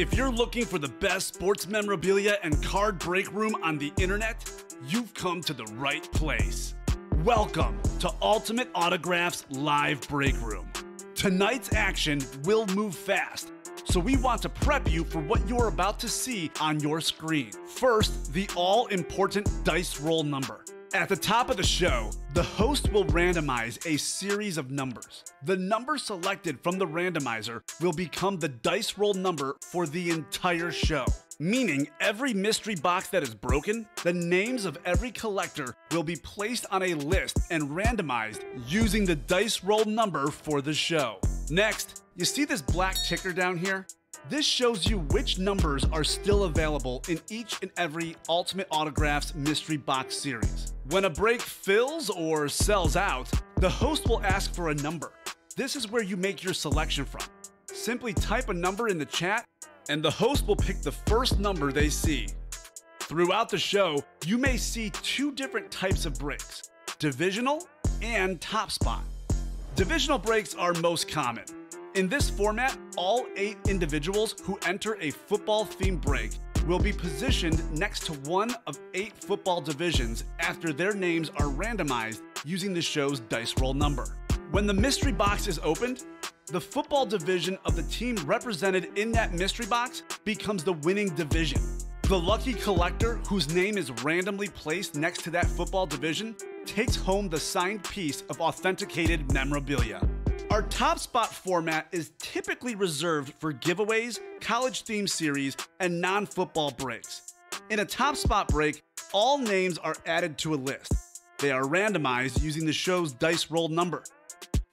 If you're looking for the best sports memorabilia and card break room on the internet, you've come to the right place. Welcome to Ultimate Autographs Live Break Room. Tonight's action will move fast, so we want to prep you for what you're about to see on your screen. First, the all important dice roll number. At the top of the show, the host will randomize a series of numbers. The number selected from the randomizer will become the dice roll number for the entire show. Meaning, every mystery box that is broken, the names of every collector will be placed on a list and randomized using the dice roll number for the show. Next, you see this black ticker down here? This shows you which numbers are still available in each and every Ultimate Autographs mystery box series. When a break fills or sells out, the host will ask for a number. This is where you make your selection from. Simply type a number in the chat, and the host will pick the first number they see. Throughout the show, you may see two different types of breaks divisional and top spot. Divisional breaks are most common. In this format, all eight individuals who enter a football themed break will be positioned next to one of eight football divisions after their names are randomized using the show's dice roll number. When the mystery box is opened, the football division of the team represented in that mystery box becomes the winning division. The lucky collector, whose name is randomly placed next to that football division, takes home the signed piece of authenticated memorabilia. Our top spot format is typically reserved for giveaways, college theme series, and non football breaks. In a top spot break, all names are added to a list. They are randomized using the show's dice roll number.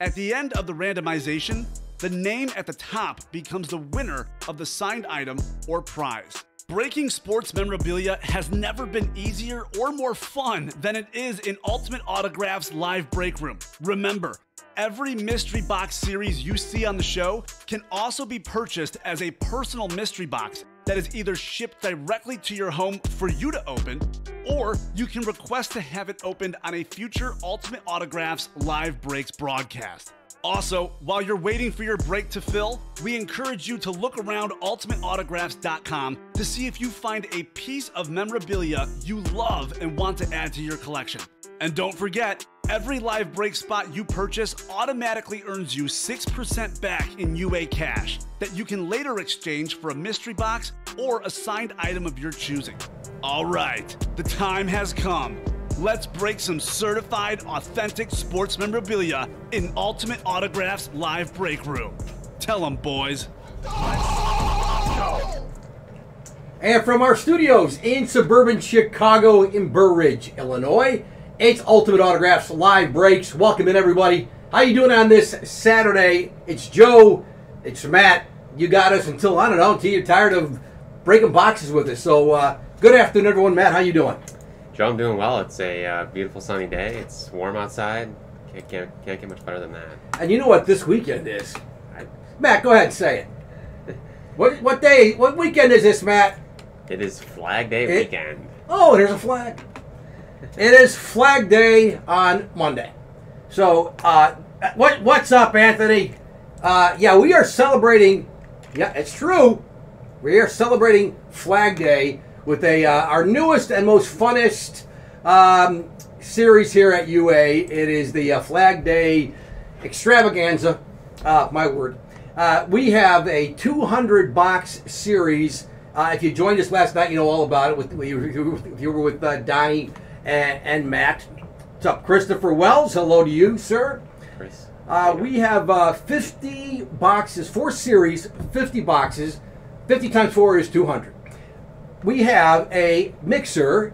At the end of the randomization, the name at the top becomes the winner of the signed item or prize. Breaking sports memorabilia has never been easier or more fun than it is in Ultimate Autographs Live Break Room. Remember, every mystery box series you see on the show can also be purchased as a personal mystery box that is either shipped directly to your home for you to open, or you can request to have it opened on a future Ultimate Autographs Live Breaks broadcast. Also, while you're waiting for your break to fill, we encourage you to look around ultimateautographs.com to see if you find a piece of memorabilia you love and want to add to your collection. And don't forget, every live break spot you purchase automatically earns you 6% back in UA cash that you can later exchange for a mystery box or a signed item of your choosing. All right, the time has come. Let's break some certified, authentic sports memorabilia in Ultimate Autographs Live Break Room. Tell them, boys. And from our studios in suburban Chicago in Burr Ridge, Illinois, it's Ultimate Autographs Live Breaks. Welcome in, everybody. How you doing on this Saturday? It's Joe. It's Matt. You got us until, I don't know, until you're tired of breaking boxes with us. So, uh, good afternoon, everyone. Matt, how you doing? Joe, I'm doing well. It's a uh, beautiful sunny day. It's warm outside. Can't, can't, can't get much better than that. And you know what this weekend is? I, Matt, go ahead and say it. What, what day, what weekend is this, Matt? it is Flag Day It- weekend. Oh, there's a flag. It is Flag Day on Monday. So, uh, what what's up, Anthony? Uh, yeah, we are celebrating. Yeah, it's true. We are celebrating Flag Day with a uh, our newest and most funnest um, series here at UA. It is the uh, Flag Day extravaganza. Uh, my word. Uh, we have a 200 box series. Uh, if you joined us last night, you know all about it. With you, you were with uh, Donnie and, and Matt. What's up, Christopher Wells? Hello to you, sir. Chris. Uh, we have uh, 50 boxes, four series, 50 boxes. 50 times four is 200. We have a mixer,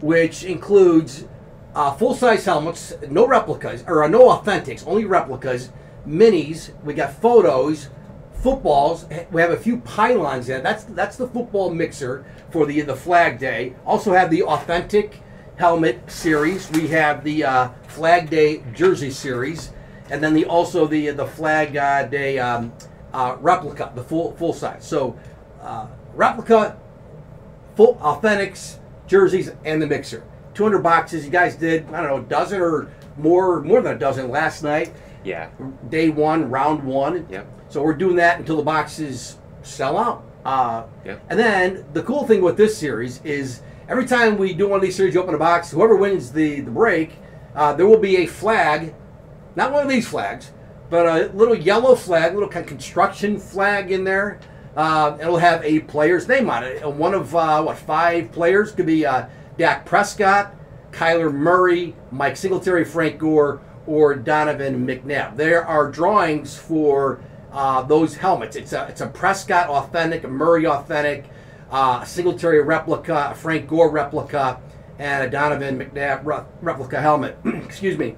which includes uh, full size helmets, no replicas, or uh, no authentics, only replicas, minis. We got photos, footballs. We have a few pylons in. it. That's that's the football mixer for the the flag day. Also have the authentic helmet series. We have the uh, flag day jersey series, and then the also the the flag uh, day um, uh, replica, the full full size. So uh, replica, full authentics, jerseys, and the mixer. 200 boxes. You guys did I don't know a dozen or more more than a dozen last night. Yeah. Day one, round one. Yep. So we're doing that until the boxes sell out. Uh, Yeah. And then the cool thing with this series is every time we do one of these series, you open a box, whoever wins the, the break, uh, there will be a flag, not one of these flags, but a little yellow flag, little kind of construction flag in there. Uh, it'll have a player's name on it. One of, uh, what, five players could be uh, Dak Prescott, Kyler Murray, Mike Singletary, Frank Gore, or Donovan McNabb. There are drawings for uh, those helmets. It's a, it's a Prescott authentic, a Murray authentic, uh, a Singletary replica, a Frank Gore replica, and a Donovan McNabb re- replica helmet. Excuse me.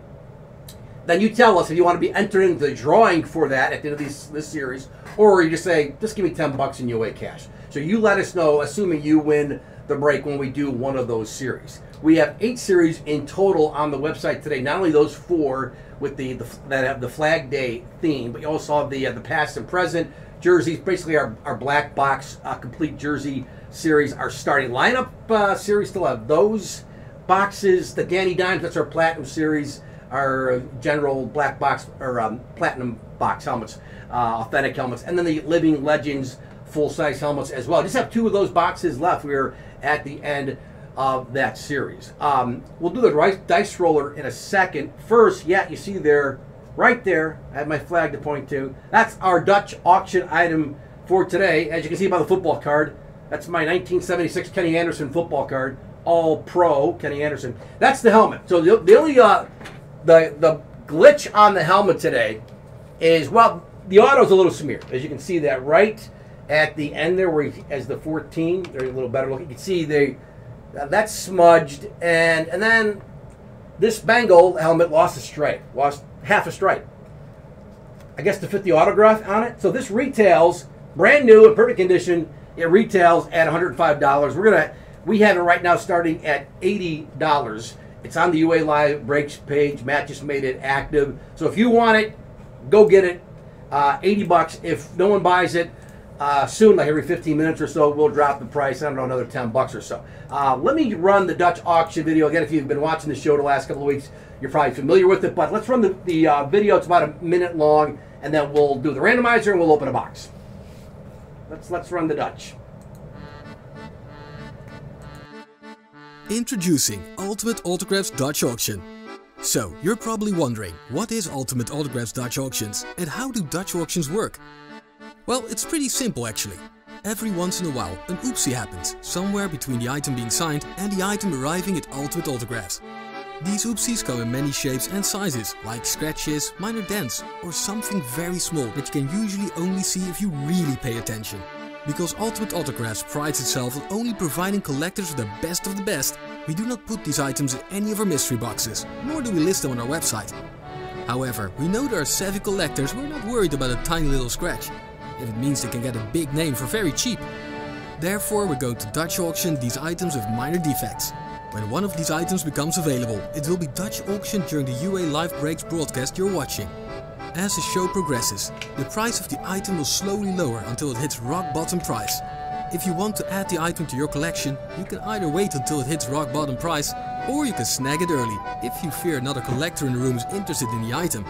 Then you tell us if you want to be entered into the drawing for that at the end of this, this series, or you just say, just give me 10 bucks and you'll away cash. So you let us know, assuming you win the break when we do one of those series. We have eight series in total on the website today. Not only those four with the, the that have the Flag Day theme, but you also have the uh, the past and present jerseys. Basically, our, our black box uh, complete jersey series. Our starting lineup uh, series still have those boxes. The Danny Dimes, that's our platinum series. Our general black box or um, platinum box helmets, uh, authentic helmets, and then the Living Legends full size helmets as well. Just have two of those boxes left. We're at the end of that series. Um, we'll do the dice roller in a second. First, yeah, you see there, right there, I have my flag to point to. That's our Dutch auction item for today. As you can see by the football card, that's my 1976 Kenny Anderson football card, all pro Kenny Anderson. That's the helmet. So the, the only uh, the the glitch on the helmet today is well, the auto's a little smeared, as you can see that right at the end there, where he, as the 14, they're a little better looking. You can see they that's smudged, and and then this Bengal helmet lost a stripe, lost half a stripe. I guess to fit the autograph on it. So this retails brand new in perfect condition. It retails at $105. We're gonna we have it right now starting at $80. It's on the UA Live breaks page. Matt just made it active. So if you want it, go get it. Uh, 80 bucks. If no one buys it, uh, soon, like every 15 minutes or so, we'll drop the price. I don't know, another 10 bucks or so. Uh, let me run the Dutch auction video again. If you've been watching the show the last couple of weeks, you're probably familiar with it. But let's run the, the uh, video. It's about a minute long, and then we'll do the randomizer and we'll open a box. Let's let's run the Dutch. Introducing Ultimate Autographs Dutch Auction. So, you're probably wondering, what is Ultimate Autographs Dutch Auctions and how do Dutch auctions work? Well, it's pretty simple actually. Every once in a while, an oopsie happens, somewhere between the item being signed and the item arriving at Ultimate Autographs. These oopsies come in many shapes and sizes, like scratches, minor dents, or something very small that you can usually only see if you really pay attention. Because Ultimate Autographs prides itself on only providing collectors with the best of the best, we do not put these items in any of our mystery boxes, nor do we list them on our website. However, we know there are savvy collectors who are not worried about a tiny little scratch, if it means they can get a big name for very cheap. Therefore, we're going to Dutch auction these items with minor defects. When one of these items becomes available, it will be Dutch auctioned during the UA Live Breaks broadcast you're watching. As the show progresses, the price of the item will slowly lower until it hits rock bottom price. If you want to add the item to your collection, you can either wait until it hits rock bottom price, or you can snag it early if you fear another collector in the room is interested in the item.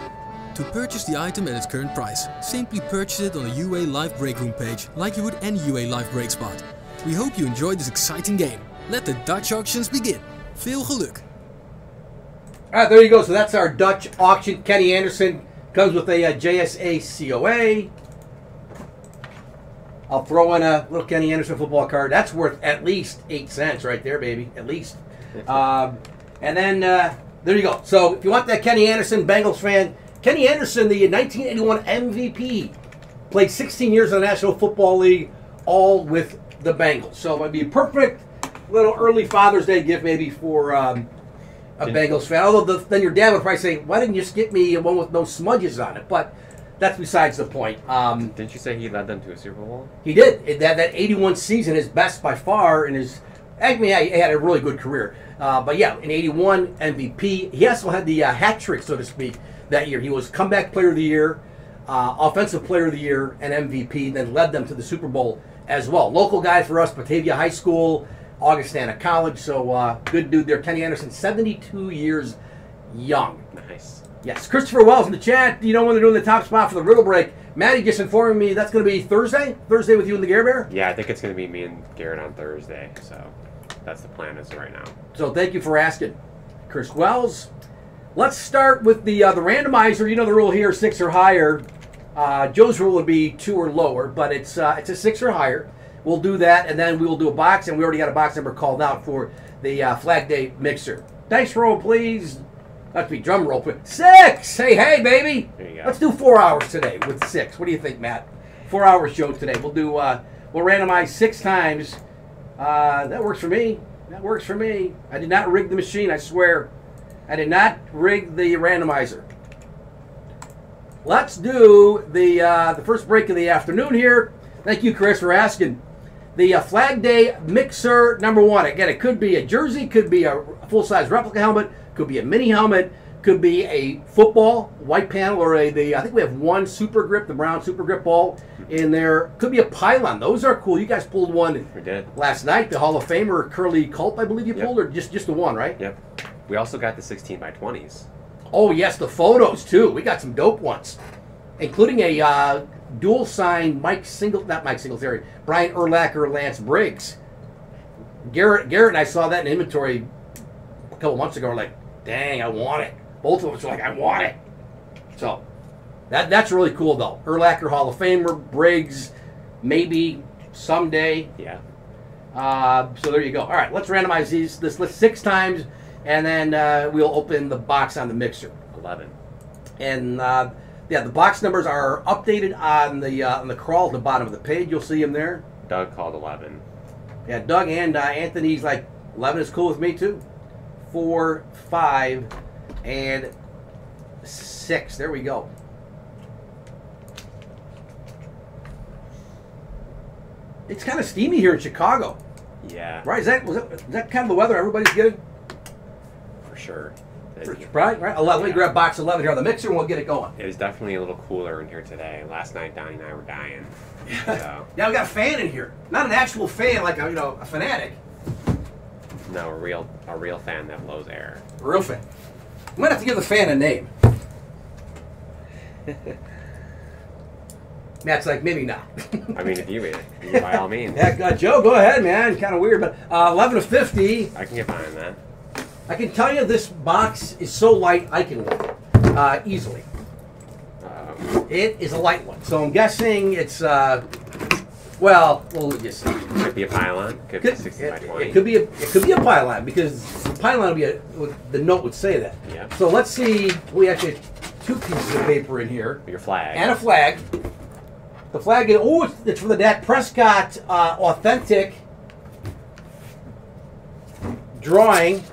To purchase the item at its current price, simply purchase it on the UA Live Break Room page like you would any UA Live Break spot. We hope you enjoyed this exciting game. Let the Dutch auctions begin. Veel geluk! All right, there you go. So that's our Dutch auction. Kenny Anderson comes with a, uh JSA COA. I'll throw in a little Kenny Anderson football card. That's worth at least eight cents right there, baby. At least. Um, and then uh, there you go. So if you want that Kenny Anderson Bengals fan, Kenny Anderson, the 1981 MVP, played 16 years in the National Football League, all with the Bengals. So it might be a perfect little early Father's Day gift maybe for um, a Bengals fan. Although the, then your dad would probably say, "Why didn't you just get me one with no smudges on it?" But that's besides the point. Um, Didn't you say he led them to a Super Bowl? he did It- that. That 81 season is best by far in his. I mean, he had a really good career. Uh, but yeah, in 81 MVP. He also had the uh, hat trick, so to speak, that year. He was comeback player of the year, uh, offensive player of the year, and MVP. Then led them to the Super Bowl as well. Local guy for us, Batavia High School, Augustana College. So uh, good dude there. Kenny Anderson, 72 years young. Nice. Yes, Christopher Wells in the chat. You know when they're doing the top spot for the riddle break? Maddie just informing me that's going to be Thursday. Thursday with you and the Gare Bear. Yeah, I think it's going to be me and Garrett on Thursday. So that's the plan as of right now. So thank you for asking, Chris Wells. Let's start with the uh, the randomizer. You know the rule here: six or higher. Uh, Joe's rule would be two or lower, but it's uh, it's a six or higher. We'll do that, and then we will do a box, and we already got a box number called out for the uh, Flag Day mixer. Dice roll, please. Not to be drum roll, but six. Hey, hey, baby. There you go. Let's do four hours today with six. What do you think, Matt? Four hours show today. We'll do. Uh, we'll randomize six times. Uh, that works for me. That works for me. I did not rig the machine. I swear. I did not rig the randomizer. Let's do the uh, the first break of the afternoon here. Thank you, Chris, for asking. The uh, Flag Day Mixer number one. Again, it could be a jersey, could be a full size replica helmet, could be a mini helmet, could be a football white panel, or a the I think we have one Super Grip, the brown Super Grip ball in there. Could be a pylon. Those are cool. You guys pulled one We did. last night. The Hall of Famer Curley Culp, I believe you Yep. pulled, or just just the one, right? Yep. We also got the 16 by 20s. Oh yes, the photos too. We got some dope ones, including a uh, dual sign Mike Single, not Mike Singletary, Brian Urlacher, Lance Briggs. Garrett, Garrett, and I saw that in inventory a couple months ago. We're like, dang, I want it. Both of us were like, I want it. So that that's really cool though. Urlacher Hall of Famer, Briggs, maybe someday. Yeah. Uh, so there you go. All right, let's randomize these this list six times, and then uh, we'll open the box on the mixer. 11. And uh, yeah, the box numbers are updated on the uh, on the crawl at the bottom of the page. You'll see them there. Doug called 11. Yeah, Doug and uh, Anthony's like eleven is cool with me too. Four, five, and six. There we go. It's kind of steamy here in Chicago, Yeah. right? Is that was that, is that kind of the weather everybody's getting? For sure. Right, right. Let me Yeah. grab box eleven here on the mixer, and we'll get it going. it was definitely a little cooler in here today. Last night, Donnie and I were dying. So, Yeah, we got a fan in here. Not an actual fan, like a you know a fanatic. no, a real, a real fan that blows air. A real fan. I'm gonna have to give the fan a name. Matt's like, maybe not. I mean, if you read it, by all means. yeah, uh, Joe, go ahead, man. Kind of weird, but uh, 11 to 50. I can get behind that. I can tell you this box is so light, I can lift it uh, easily. Um, It is a light one, so I'm guessing it's, uh, well, we'll just see. could be a pylon. Could be Could, 16 by it, 20. it could be a it could be a pylon because the pylon would be a the note would say that. Yeah. So let's see. We actually have two pieces of paper in here Your flag. and a flag. The flag is oh, it's, it's from the Dak Prescott uh, authentic drawing.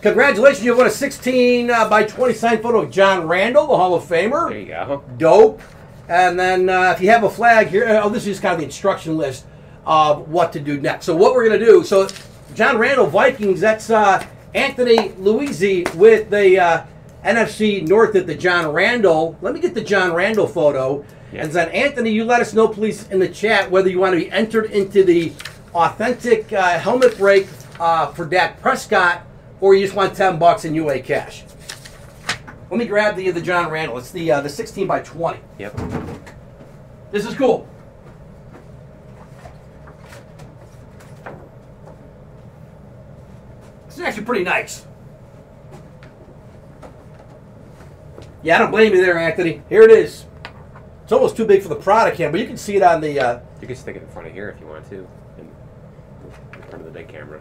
Congratulations, you won a 16 uh, by 20 signed photo of John Randle, the Hall of Famer there you go. dope. And then uh, if you have a flag here, oh, this is just kind of the instruction list of what to do next. So what we're going to do, so John Randle Vikings, that's uh, Anthony Luizzi with the uh, NFC North at the John Randle. Let me get the John Randle photo. Yeah. And then Anthony, you let us know please in the chat whether you want to be entered into the authentic uh, helmet break uh, for Dak Prescott or you just want 10 bucks in UA cash. Let me grab the the John Randle. It's the uh, the 16 by 20. Yep. This is cool. This is actually pretty nice. Yeah, I don't blame you there, Anthony. Here it is. It's almost too big for the product cam, but you can see it on the. Uh, You can stick it in front of here if you want to, in, in front of the big camera.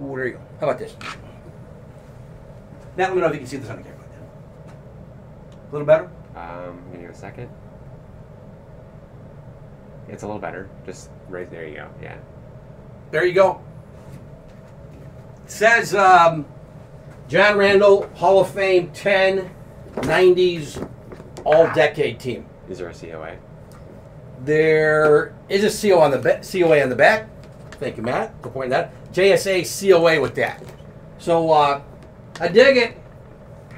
ooh, there you go. How about this? Now let me know if you can see this on the camera. A little better. Um, give me a second. It's a little better. Just right there. You go. Yeah. There you go. It says um, John Randle Hall of Fame 10 90s All Decade Team. Is there a COA? There is a CO on the COA on the back. Thank you, Matt, for pointing that. JSA COA with that. So uh, I dig it.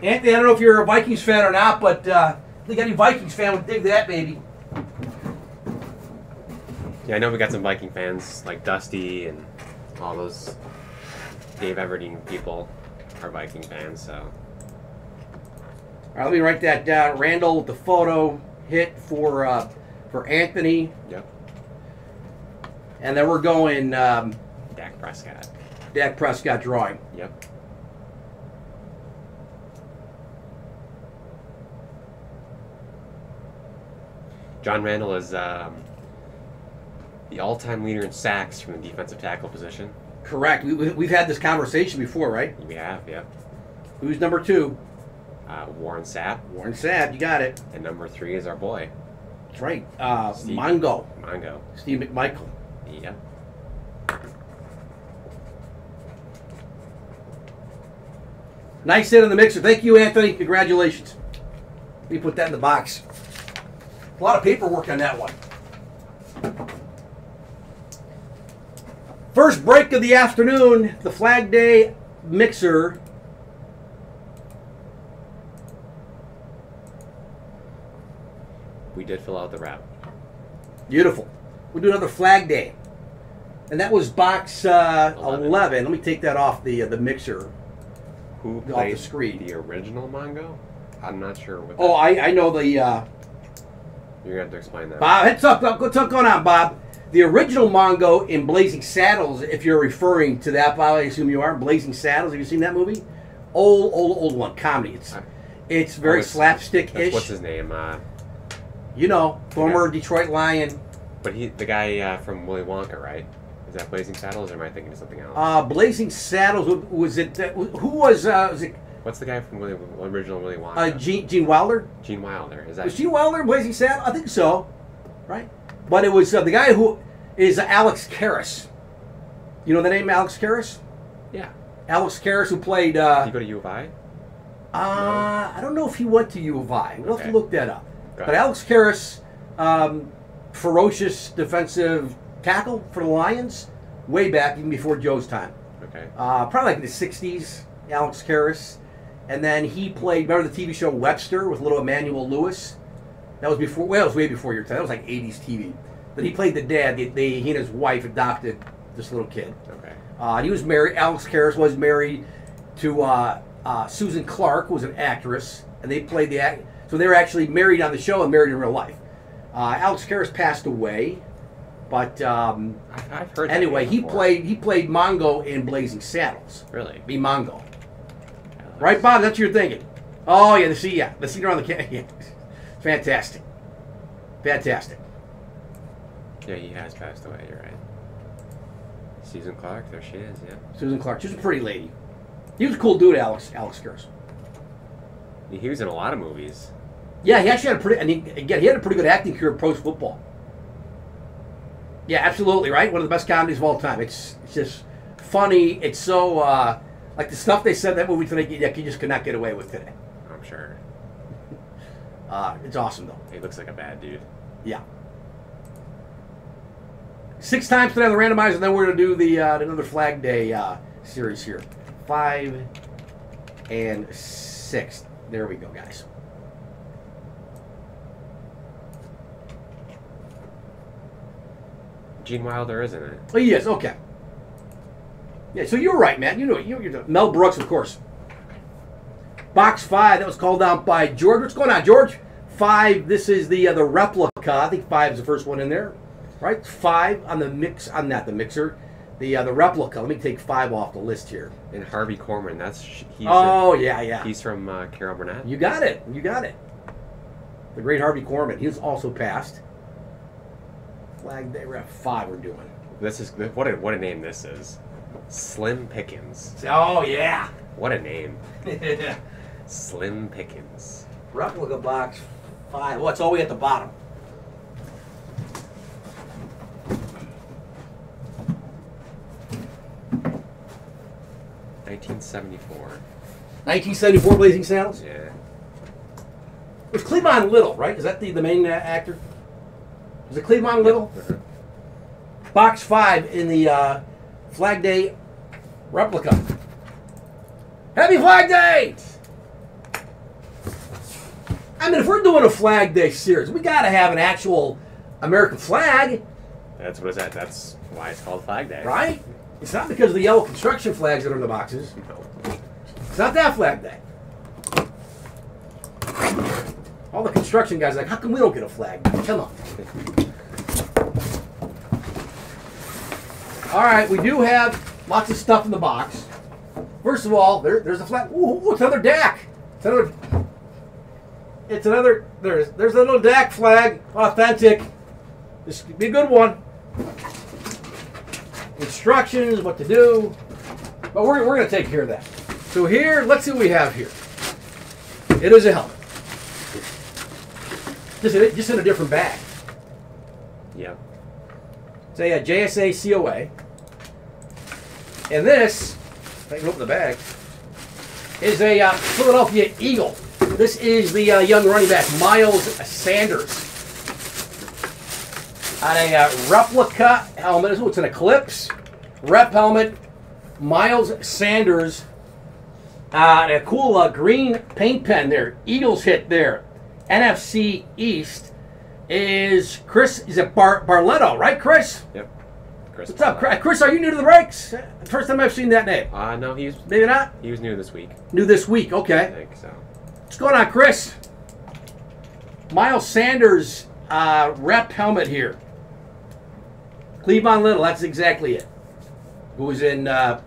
Anthony, I don't know if you're a Vikings fan or not, but uh, I think any Vikings fan would dig that baby. Yeah, I know we got some Viking fans like Dusty and all those Dave Everdeen people are Viking fans. So All right, let me write that down. Randle with the photo. hit for uh, for Anthony, Yep. and then we're going um, Dak Prescott. Dak Prescott drawing. Yep. John Randle is um, the all-time leader in sacks from the defensive tackle position. Correct. We, we, we've had this conversation before, right? We have, yep. Who's number two? Uh, Warren Sapp, Warren Sapp. You got it. and number three is our boy That's right. Uh, Steve. Mongo. Mongo. Steve McMichael. Yep. Nice hit in the mixer. Thank you, Anthony. Congratulations. Let me put that in the box. A lot of paperwork on that one. First break of the afternoon, the Flag Day mixer. We did fill out the wrap. Beautiful. We'll do another Flag Day. And that was box uh, 11. 11. Let me take that off the uh, the mixer. Who Off the screen. the original Mongo? I'm not sure what. Oh, I, I know the uh, You're gonna have to explain that. Bob. What's up? What's up going on, Bob? The original Mongo in Blazing Saddles, if you're referring to that, Bob, I assume you are. Blazing Saddles. Have you seen that movie? Old, old, old one. Comedy. It's it's very Oh, slapstick-ish. What's his name? Uh, You know, former Detroit Lion. but he, the guy uh, from Willy Wonka, right? Is that Blazing Saddles, or am I thinking of something else? Uh, Blazing Saddles. Was it? Uh, who was? Uh, was it What's the guy from Willy, original Willy Wonka? uh, Gene, Gene Wilder? Gene Wilder. Is that? Was Gene Wilder in Blazing Saddles? I think so. Right. But it was uh, the guy who is Alex Karras. You know the name Alex Karras? yeah. Alex Karras, who played. Did Uh, he go to U of I? Uh, I don't know if he went to U of I. We'll have to look that up. Got But it. Alex Karras, um, ferocious defensive tackle for the Lions, way back even before Joe's time. Okay. Uh, probably like in the '60s. Alex Karras, and then he played. Remember the TV show Webster with little Emmanuel Lewis? That was before. Well, it was way before your time. That was like '80s TV. But he played the dad. They, they, he and his wife adopted this little kid. Okay. Uh, he was married. Alex Karras was married to uh, uh, Susan Clark, who was an actress, and they played the act. So they were actually married on the show and married in real life. Uh, Alex Karras passed away, but um, heard. anyway, he played he played Mongo in Blazing Saddles. Really? Be Mongo, right, Bob? That's what you're thinking. Oh yeah, the scene, yeah, the scene around the ca- yeah. fantastic, fantastic. Yeah, he has passed away. You're right. Susan Clark. There she is. Yeah. Susan Clark, she's a pretty lady. He was a cool dude, Alex Alex Karras. He was in a lot of movies. Yeah, he actually had a pretty. And he, again, he had a pretty good acting career pro football. Yeah, absolutely right. One of the best comedies of all time. It's, it's just funny. It's so uh, like the stuff they said in that movie today. You, you just could not get away with today. I'm sure. Uh, it's awesome though. He looks like a bad dude. Yeah. Six times today on the randomizer, and then we're gonna do the uh, another Flag Day uh, series here. Five and six. There we go, guys. Gene Wilder, isn't it? Oh, yes. Okay. Yeah. So you're right, man. You know, you, you're Mel Brooks, of course. Box five. That was called out by George. What's going on, George? Five. This is the uh, the replica. I think five is the first one in there, right? Five on the mix. On that, the mixer. The uh, the replica. Let me take five off the list here. And Harvey Korman. That's he's. oh yeah, yeah. he's from uh, Carol Burnett. You got it. You got it. The great Harvey Korman. He was also passed. Flag Day. We're five. We're doing. This is what a what a name this is. Slim Pickens. Oh yeah. What a name. Slim Pickens. Replica box five. What's all the way at the bottom? Nineteen seventy four. 1974 Blazing Saddles. Yeah. It was Cleavon Little, right? Is that the, the main uh, actor? Was it Cleavon Little? Uh-huh. Box five in the uh, Flag Day replica. Happy Flag Day! I mean, if we're doing a Flag Day series, we got to have an actual American flag, That's what it's at. That's why it's called Flag Day. right? It's not because of the yellow construction flags that are in the boxes. No. It's not that Flag Day. All the construction guys are like, how come we don't get a flag? Come on. All right, we do have lots of stuff in the box. First of all, there, there's a flag. Ooh, it's another Dak. It's another. It's another. There's there's a little Dak flag, authentic. This could be a good one. Instructions, what to do. But we're, we're going to take care of that. So here, let's see what we have here. It is a helmet. Just in, a- just in a different bag. Yep. A, uh JSA COA. And this, if I can open the bag, is a uh, Philadelphia Eagle. This is the uh, young running back, Miles Sanders. On a uh, replica helmet. Oh, it's an Eclipse rep helmet. Miles Sanders. Uh, and a cool uh, green paint pen there. Eagles hit there. NFC East is Chris. Is it Bar- Barletto, right, Chris? Yep. Chris. What's up, Chris? Chris, are you new to the breaks? First time I've seen that name. Uh, no, he was Maybe not. he was new this week. New this week. okay. I think so. What's going on, Chris? Miles Sanders uh, rep helmet here. Cleavon Little. That's exactly it. Who was in uh,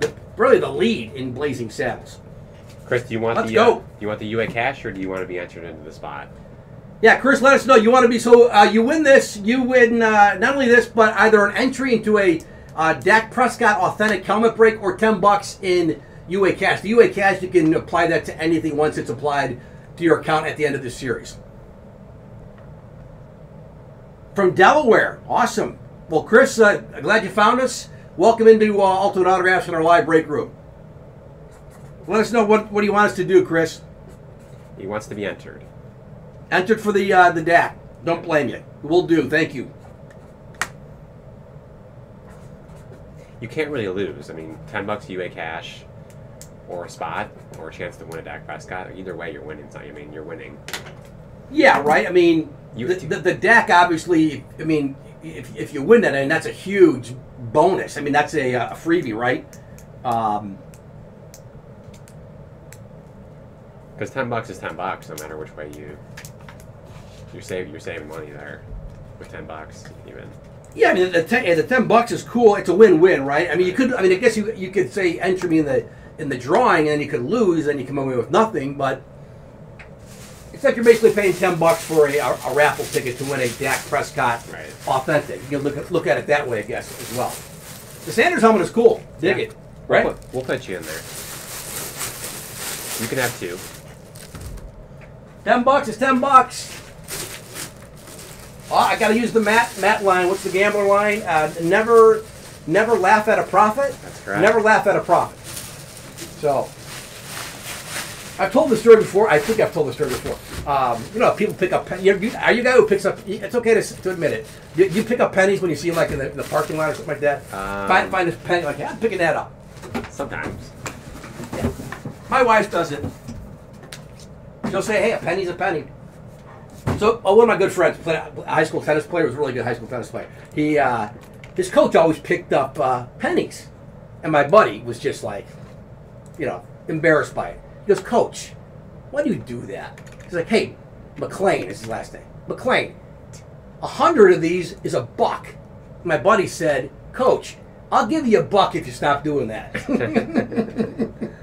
the, really the lead in Blazing Saddles? Chris, do you want Let's the go. Uh, do you want the UA cash or do you want to be entered into the spot? Yeah, Chris, let us know. You want to be so uh, you win this. You win uh, not only this, but either an entry into a uh, Dak Prescott authentic helmet break or ten bucks in UA Cash. The UA Cash you can apply that to anything once it's applied to your account at the end of the series. From Delaware, awesome. Well, Chris, uh, glad you found us. Welcome into uh, Ultimate Autographs in our live break room. Let us know what what do you want us to do, Chris. He wants to be entered. Entered for the uh, the Dak. Don't blame you. We'll do. Thank you. You can't really lose. I mean, ten bucks UA cash, or a spot, or a chance to win a Dak Prescott. Either way, you're winning. So, I mean, you're winning. Yeah, right. I mean, You- the, the, the Dak obviously. I mean, if, if you win that, and that's a huge bonus. I mean, that's a, uh, a freebie, right? Um, Because ten bucks is ten bucks, no matter which way you. You're saving. You're saving money there, with ten bucks even. yeah, I mean, the ten, the ten bucks is cool. It's a win-win, right? I mean, you could. I mean, I guess you you could say enter me in the in the drawing, and then you could lose, and you come away with nothing. But it's like you're basically paying ten bucks for a, a, a raffle ticket to win a Dak Prescott Right. authentic. You can look at, look at it that way, I guess, as well. The Sanders helmet is cool. Dig Yeah. it. Right? We'll put, we'll put you in there. You can have two. Ten bucks is ten bucks. Oh, I gotta use the Matt Matt line. What's the gambler line? Uh, never, never laugh at a profit. That's correct. Never laugh at a profit. So, I've told this story before. I think I've told this story before. Um, you know, people pick up. You, you, are you a guy who picks up? It's okay to, to admit it. You, you pick up pennies when you see them like in the, in the parking lot or something like that. Um, find find this penny like, yeah, I'm picking that up. Sometimes. My wife does it. She'll say, "Hey, a penny's a penny." So, oh, one of my good friends, played, a high school tennis player, was a really good high school tennis player. He, uh, his coach always picked up uh, pennies, and my buddy was just like, you know, embarrassed by it. He goes, "Coach, why do you do that?" He's like, "Hey, McLean is his last name. McLean, a hundred of these is a buck." My buddy said, "Coach, I'll give you a buck if you stop doing that."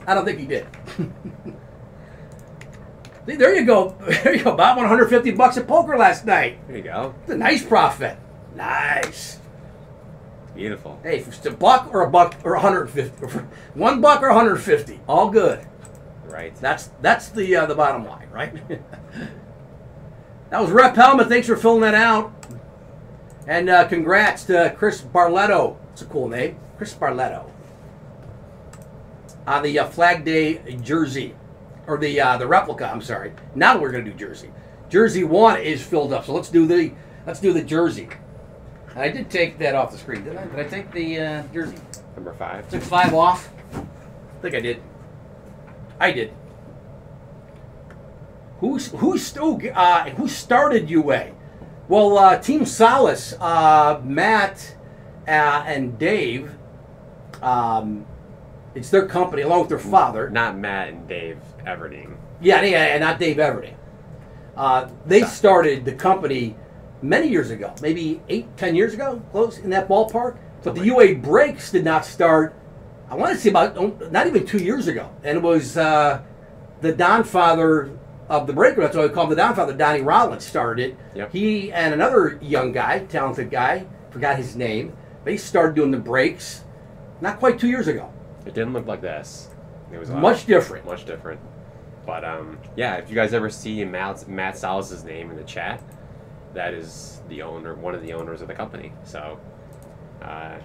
I don't think he did. There you go. There you go. Bob won 150 bucks at poker last night. There you go. It's a nice profit. Nice. Beautiful. Hey, if it's a buck or a buck or 150, one buck or 150, all good. Right. That's that's the uh, the bottom line, right? that was Rep Helmet. Thanks for filling that out. And uh, congrats to Chris Barletto. It's a cool name, Chris Barletto. On the uh, Flag Day jersey, or the uh, the replica. I'm sorry. Now we're gonna do jersey. Jersey one is filled up, so let's do the let's do the jersey. I did take that off the screen, didn't I? Did I take the uh, jersey? Number five. Took five off. I think I did. I did. Who's who's who, uh, who started UA? Well, uh, Team Solace, uh, Matt uh, and Dave. Um, it's their company along with their father. Not Matt and Dave Everding. Yeah, yeah, and not Dave Everding. Uh, they started the company many years ago, maybe eight, ten years ago, close in that ballpark. But the UA breaks did not start. I want to say about oh, not even two years ago, and it was uh, the Don father of the breaker. That's why we call him the Don father. Donnie Rollins started it. Yep. He and another young guy, talented guy, forgot his name. They started doing the breaks not quite two years ago. It didn't look like this. It was Much different. much different. But um, yeah, if you guys ever see Matt Matt Salas's name in the chat, that is the owner, one of the owners of the company. So, uh,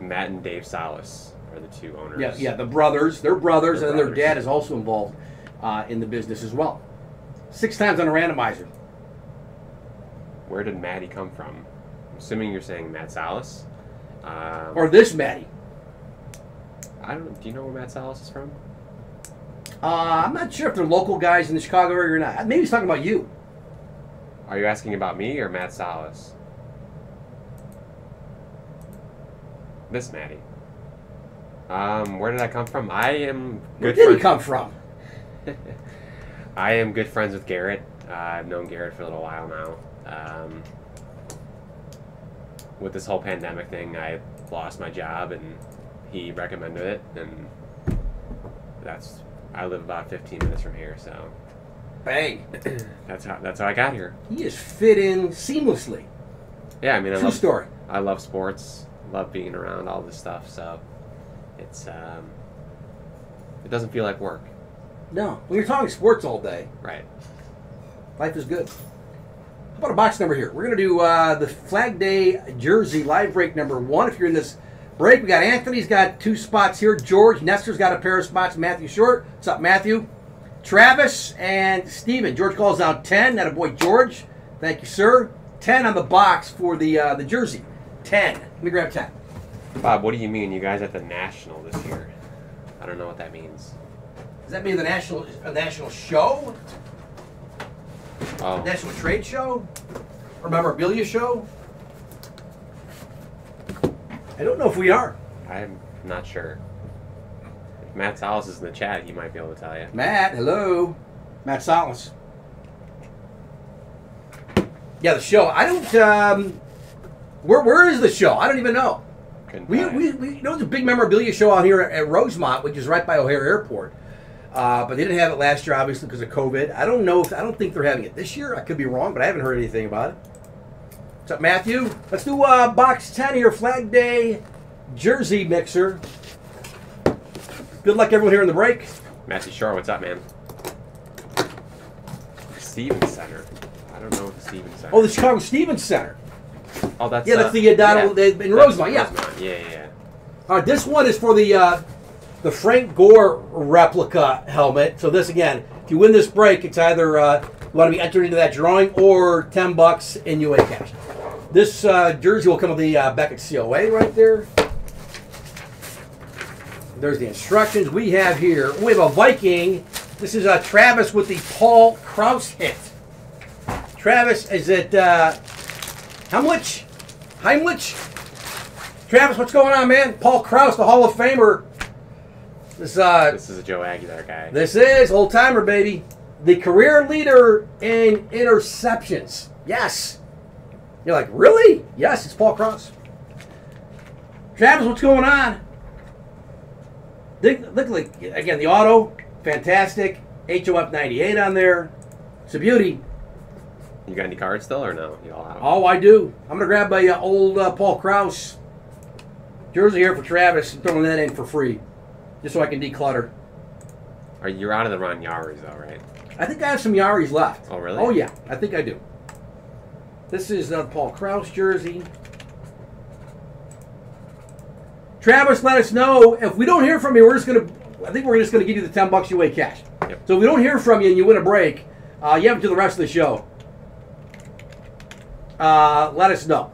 Matt and Dave Salas are the two owners. Yeah, yeah, the brothers, they're brothers, They're and their dad is also involved uh, in the business as well. Six times on a randomizer. Where did Maddie come from? I'm assuming you're saying Matt Salas. Um, Or this Maddie. I don't. Do you know where Matt Salas is from? Uh, I'm not sure if they're local guys in the Chicago area or not. Maybe he's talking about you. Are you asking about me or Matt Salas? This Maddie. Um, where did I come from? I am Where did he come from? I am good friends with Garrett. Uh, I've known Garrett for a little while now. Um, with this whole pandemic thing, I lost my job, and he recommended it, and that's I live about 15 minutes from here, so Bang. that's how that's how I got here. He just fit in seamlessly. Yeah, I mean, I True love story. I love sports, love being around all this stuff, so it's um, it doesn't feel like work, No, when you're talking sports all day, right? life is good. How about a box number here? We're going to do uh, the Flag Day jersey live break number one. If you're in this break, we got Anthony's got two spots here. George Nestor's got a pair of spots. Matthew Short. What's up, Matthew? Travis and Steven. George calls out 10. That a boy, George. Thank you, sir. 10 on the box for the uh, the jersey. 10. Let me grab 10. Bob, what do you mean? You guys at the national this year? I don't know what that means. Does that mean the national a national show? Oh, National trade show? Or memorabilia show? I don't know if we are. I'm not sure. If Matt Salas is in the chat, he might be able to tell you. Matt, hello. Matt Salas. Yeah, the show. I don't. Um, where where is the show? I don't even know. Couldn't We, we, we you know there's a big memorabilia show out here at Rosemont, which is right by O'Hare Airport. Uh, but they didn't have it last year, obviously, because of COVID. I don't know if I don't think they're having it this year. I could be wrong, but I haven't heard anything about it. What's up, Matthew? Let's do uh, box ten here, Flag Day jersey mixer. Good luck, everyone here in the break. Matthew Shore, what's up, man? Stephens Center. I don't know what the Stephens Center. Oh, the Chicago Stephens Center. oh, that's yeah, that's uh, the, uh, Donald- yeah, in Rosemont, yeah. Yeah, yeah, yeah. All right, this one is for the uh, the Frank Gore replica helmet. So this again, if you win this break, it's either uh, you want to be entered into that drawing or ten bucks in UA cash. This uh, jersey will come with the uh, Beckett COA right there. There's the instructions we have here. We have a Viking. This is uh, Travis with the Paul Krause hit. Travis, is it uh, how much? Heimlich? Travis, what's going on, man? Paul Krause, the Hall of Famer. This uh, This is a Joe Aguilar guy. this is old timer, baby. The career leader in interceptions. Yes. You're like, really? Yes, it's Paul Krause. Travis, what's going on? Look, look like again the auto, fantastic. HOF 98 on there. It's a beauty. You got any cards still or no? You all out? Oh, I do. I'm gonna grab my uh, old uh, Paul Krause jersey here for Travis and throwing that in for free, just so I can declutter. Are you out of the Ron Yarys though, right? I think I have some Yarys left. Oh, really? Oh yeah, I think I do. This is the Paul Krause jersey. Travis, let us know if we don't hear from you. We're just gonna. I think we're just gonna give you the ten bucks UA cash. Yep. So if we don't hear from you and you win a break, uh, you have to the rest of the show. Uh, let us know.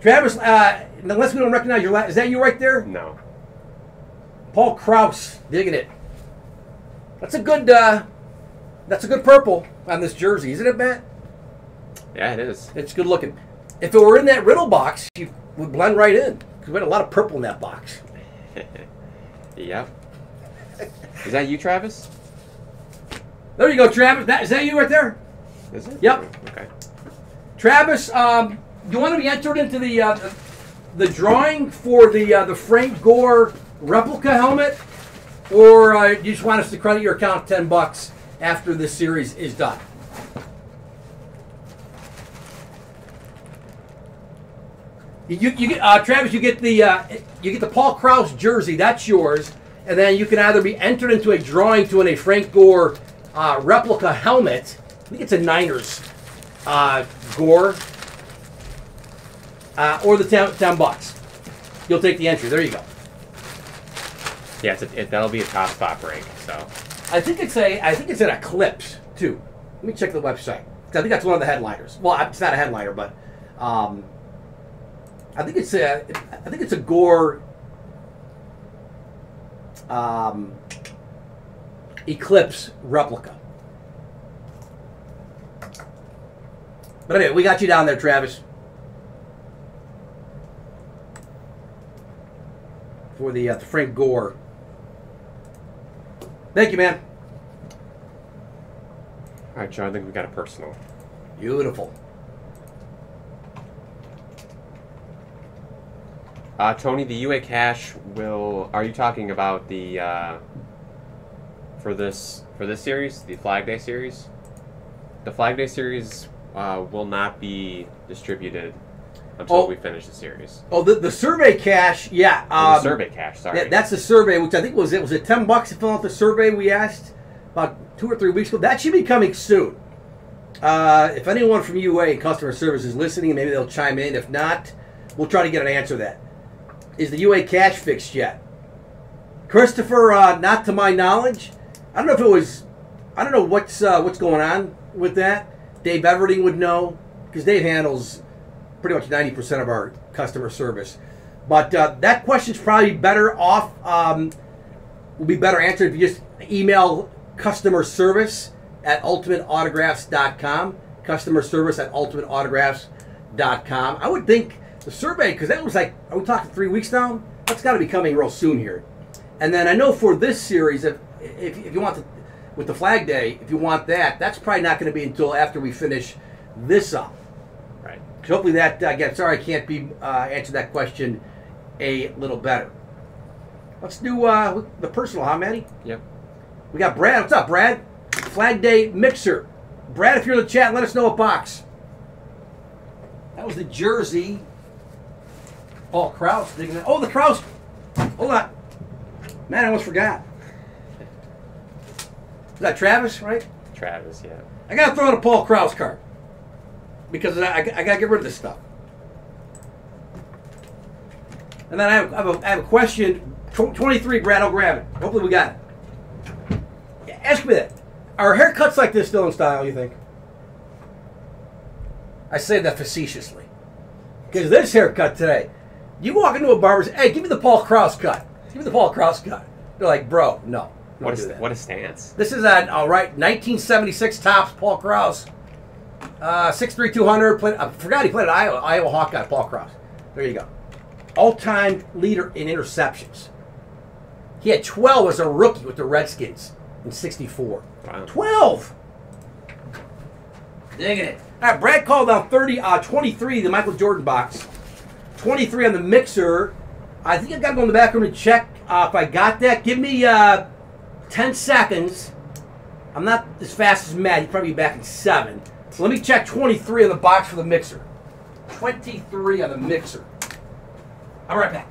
Travis, uh, unless we don't recognize your last, is that you right there? No. Paul Krause, digging it. That's a good. Uh, that's a good purple on this jersey, isn't it, Matt? Yeah, it is. It's good looking. If it were in that riddle box, you would blend right in because we had a lot of purple in that box. Yep. Is that you, Travis? There you go, Travis. That, is that you right there? Is it? Yep. Okay. Travis, um, you want to be entered into the uh, the drawing for the uh, the Frank Gore replica helmet, or uh, you just want us to credit your account ten bucks after this series is done? You, you get uh, Travis. You get the uh, you get the Paul Krause jersey. That's yours, and then you can either be entered into a drawing to win a Frank Gore uh, replica helmet. I think it's a Niners uh, Gore, uh, or the 10, 10 bucks. You'll take the entry. There you go. Yeah, a, it, that'll be a top spot break. So I think it's a I think it's an Eclipse too. Let me check the website. I think that's one of the headliners. Well, it's not a headliner, but um, I think it's a I think it's a Gore um, Eclipse replica. But anyway, we got you down there, Travis. For the, uh, the Frank Gore. Thank you, man. all right, Joe. I think we got a personal. Beautiful. Uh, Tony, the UA Cash will. Are you talking about the uh, for this for this series, the Flag Day series? The Flag Day series uh, will not be distributed until Oh. we finish the series. Oh, the, the survey cash, yeah. Um, the survey cash. Sorry. Yeah, that's the survey, which I think was it was it ten bucks to fill out the survey we asked about two or three weeks ago. That should be coming soon. Uh, if anyone from UA and customer service is listening, maybe they'll chime in. If not, we'll try to get an answer to that. Is the UA cash fixed yet? Christopher, uh, not to my knowledge. I don't know if it was. I don't know what's uh, what's going on with that. Dave Everding would know because Dave handles pretty much ninety percent of our customer service. But uh, that question's probably better off. Um, will be better answered if you just email customer service at ultimateautographs.com. Customer service at ultimateautographs.com. I would think the survey, because that was like, are we talking three weeks now? That's got to be coming real soon here. And then I know for this series, if if, if you want to, with the Flag Day, if you want that, that's probably not going to be until after we finish this up. Hopefully that uh, again. Sorry, I can't be uh, answer that question a little better. Let's do uh, the personal, huh, Matty? Yep. We got Brad. What's up, Brad? Flag Day Mixer. Brad, if you're in the chat, let us know a box. That was the jersey. Oh, Krause digging that. Oh, the Krause. Hold on. Man, I almost forgot. Is that Travis, right? Travis. Yeah. I gotta throw in a Paul Krause card because I, I, I gotta get rid of this stuff. And then I have, I have, a, I have a question. Tw- Twenty-three, Brad. I'll grab it. Hopefully, we got it. Yeah, Ask me that. Are haircuts like this still in style? You think? I say that facetiously because this haircut today, you walk into a barber, say, "Hey, give me the Paul Krause cut. Give me the Paul Krause cut." They're like, "Bro, no." What a that." what a stance. This is an all right 1976 Topps Paul Krause. Uh, 6'3", 200. Played, I forgot he played at Iowa. Iowa Hawkeye. Paul Krause. There you go. All-time leader in interceptions. He had 12 as a rookie with the Redskins in '64. Wow. 12. Digging it. All right, Brad called out 30, uh, 23, the Michael Jordan box. 23 on the mixer. I think I've got to go in the back room and check uh, if I got that. Give me uh, 10 seconds. I'm not as fast as Matt. He'd probably be back in seven. So let me check 23 on the box for the mixer. 23 on the mixer. I'm right back.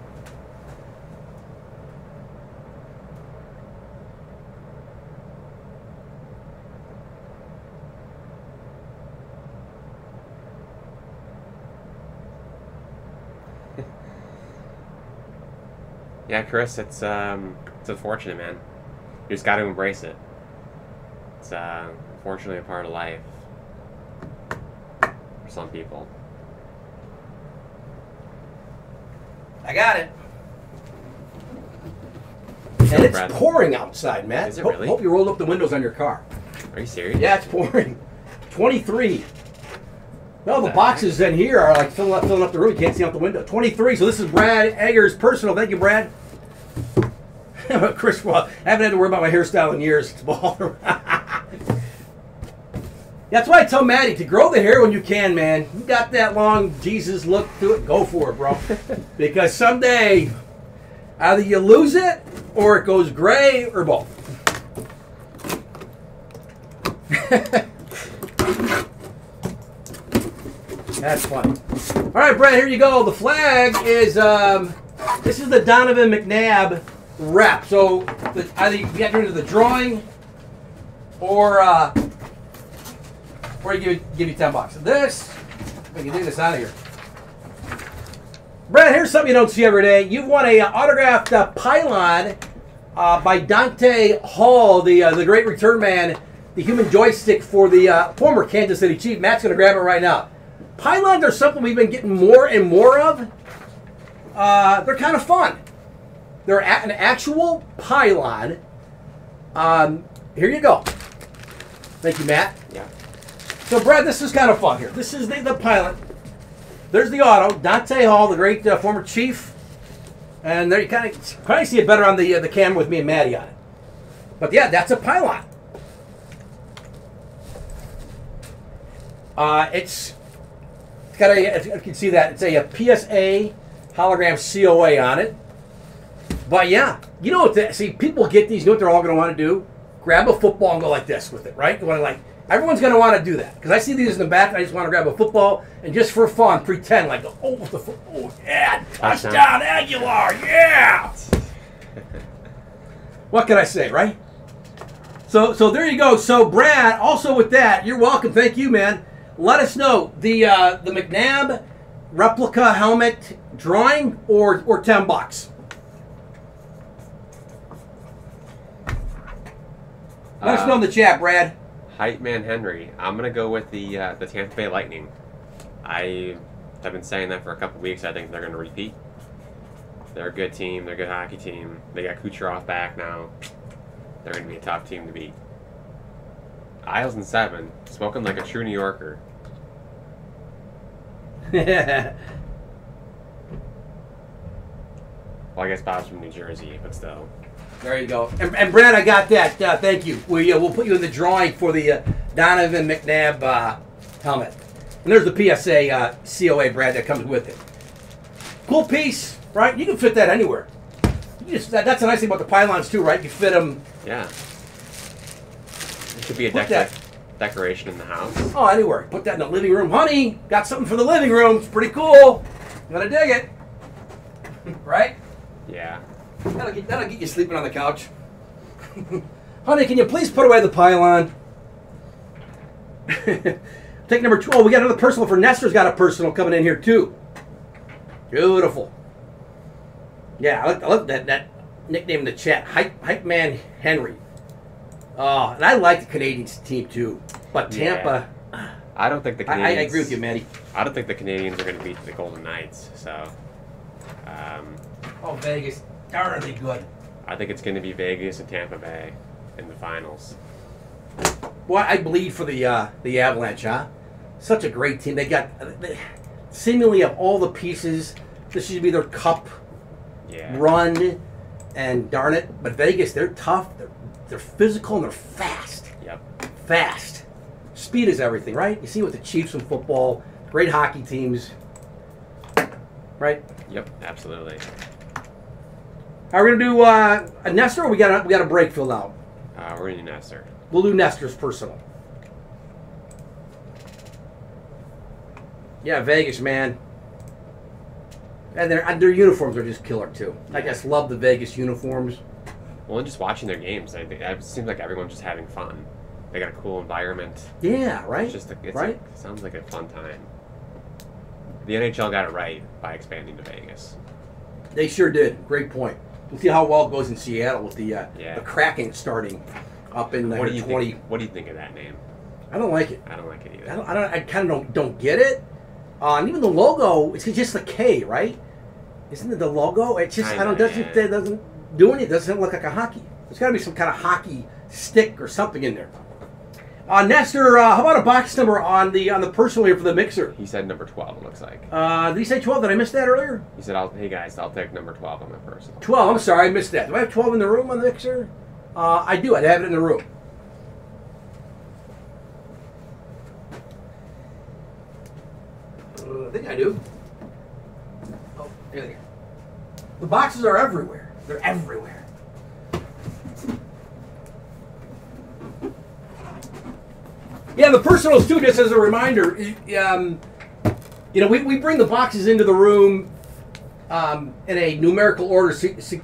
Yeah, Chris, it's um, it's unfortunate, man. You just got to embrace it. It's uh, unfortunately a part of life for some people. I got it. And it's Brad. pouring outside, Matt. Is it Hope- really? Hope you rolled up the windows on your car. Are you serious? Yeah, it's pouring. 23. No, the boxes in here are like filling up, filling up the room. You can't see out the window. 23. So this is Brad Eggers personal. Thank you, Brad. Chris Paul. I haven't had to worry about my hairstyle in years. It's bald. That's why I tell Maddie to grow the hair when you can, man. You got that long Jesus look to it, go for it, bro. because someday, either you lose it or it goes gray or both. That's funny. All right, Brett, here you go. The flag is um, this is the Donovan McNabb rep. So the, either you get into the drawing or uh, or you give, give you ten bucks. This, we can do this out of here. Brad, here's something you don't see every day. You've won a uh, autographed uh, pylon uh, by Dante Hall, the uh, the great return man, the human joystick for the uh, former Kansas City Chief. Matt's going to grab it right now. Pylons are something we've been getting more and more of. Uh, they're kind of fun. They're an actual pylon. Um, here you go. Thank you, Matt. So, Brad, this is kind of fun here. This is the, the pilot. There's the auto. Dante Hall, the great uh, former chief. And there you kind of kind of see it better on the uh, the camera with me and Maddie on it. But yeah, that's a pylon. Uh, it's it's got a if you can see that it's a, a PSA hologram COA on it. But yeah, you know what? The, see, people get these. You know what they're all going to want to do? Grab a football and go like this with it, right? You want to like everyone's going to want to do that because I see these in the back. And I just want to grab a football and just for fun pretend like oh the fo- oh yeah Touchdown. touchdown Aguilar yeah. what can I say, right? So so there you go. So Brad, also with that, you're welcome. Thank you, man. Let us know the uh, the McNabb replica helmet drawing or or ten bucks. Let us know in the chat, Brad. Hype man Henry. I'm gonna go with the uh, the Tampa Bay Lightning. I have been saying that for a couple weeks. I think they're gonna repeat. They're a good team. They're a good hockey team. They got Kucherov back now. They're gonna be a tough team to beat. Isles and seven, spoken like a true New Yorker. Well, I guess Bob's from New Jersey, but still. You go. And, and Brad, I got that. Uh, thank you. We uh, we'll put you in the drawing for the uh, Donovan McNabb uh, helmet. And there's the PSA uh, COA, Brad, that comes with it. Cool piece, right? You can fit that anywhere. You just that, that's the nice thing about the pylons too, right? You fit them. Yeah. It could be a decor- decoration in the house. Oh, anywhere. Put that in the living room, honey. Got something for the living room. It's pretty cool. Gonna dig it, right? Yeah. That'll get, that'll get you sleeping on the couch. Honey, can you please put away the pylon? Take number two. Oh, we got another personal for Nestor's got a personal coming in here too. Beautiful. Yeah, I like, I like that that nickname in the chat. Hype, hype man Henry. Oh, and I like the Canadiens team too. But Tampa, I don't think the I, I agree with you, Manny. I don't think the Canadiens are going to beat the Golden Knights. So, um, Oh, Vegas. They good? I think it's going to be Vegas and Tampa Bay in the finals. Well, I bleed for the uh, the Avalanche, huh? Such a great team. They got they, seemingly of all the pieces. This should be their cup Yeah. run, and darn it, but Vegas, they're tough. They're they're physical and they're fast. Yep. Fast. Speed is everything, right? You see with the Chiefs in football, great hockey teams, right? Yep. Absolutely. Are we gonna do uh, a Nestor? Or we got a, we got a break filled out. Uh, we're in Nestor. We'll do Nestor's personal. Yeah, Vegas, man. And their their uniforms are just killer too. I just love the Vegas uniforms. Well, and just watching their games, I think it seems like everyone's just having fun. They got a cool environment. Yeah, right. It's just a, it's right. a, sounds like a fun time. The NHL got it right by expanding to Vegas. They sure did. Great point. We'll see how well it goes in Seattle with the uh, Yeah. the Kraken starting up in What the do you twenty. think? What do you think of that name? I don't like it. I don't like it either. I don't. I, don't, I kind of don't don't get it. Uh, and even the logo, it's just the K, right? Isn't it the logo? It just I don't Kinda, doesn't it doesn't do anything. It doesn't look like a hockey. There's got to be some kind of hockey stick or something in there. Uh, Nestor, uh, how about a box number on the on the personal here for the mixer? He said number 12, it looks like. Uh, did he say 12? Did I miss that earlier? He said, I'll, hey guys, I'll take number 12 on my personal. 12. I'm sorry, I missed that. Do I have 12 in the room on the mixer? Uh, I do. I have it in the room. Uh, I think I do. Oh, here they are. The boxes are everywhere. They're everywhere. Yeah, the personals too. Just as a reminder, um, you know, we, we bring the boxes into the room um, in a numerical order,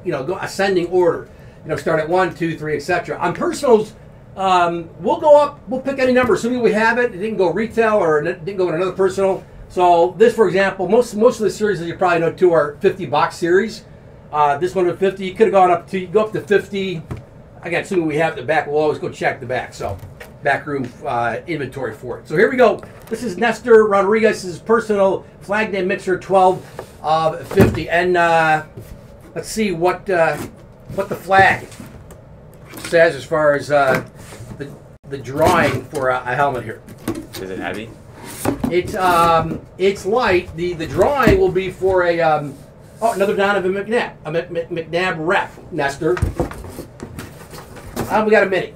you know, go ascending order. You know, start at one, two, three, etc. On personals, um, we'll go up. We'll pick any number, assuming we have it. It didn't go retail or it didn't go in another personal. So this, for example, most most of the series, as you probably know, too, are 50 box series. Uh, this one was 50. You could have gone up to go up to 50. Again, assuming we have in the back, we'll always go check the back. So backroom uh, inventory for it. So here we go. This is Nestor Rodriguez's personal flag name mixer 12 of 50. And uh, let's see what uh, what the flag says as far as uh, the, the drawing for a, a helmet here. Is it heavy? It's um, it's light. The the drawing will be for a um, oh another Donovan McNabb, a Mc- Mc- McNabb ref, Nestor. Um, we got a mini.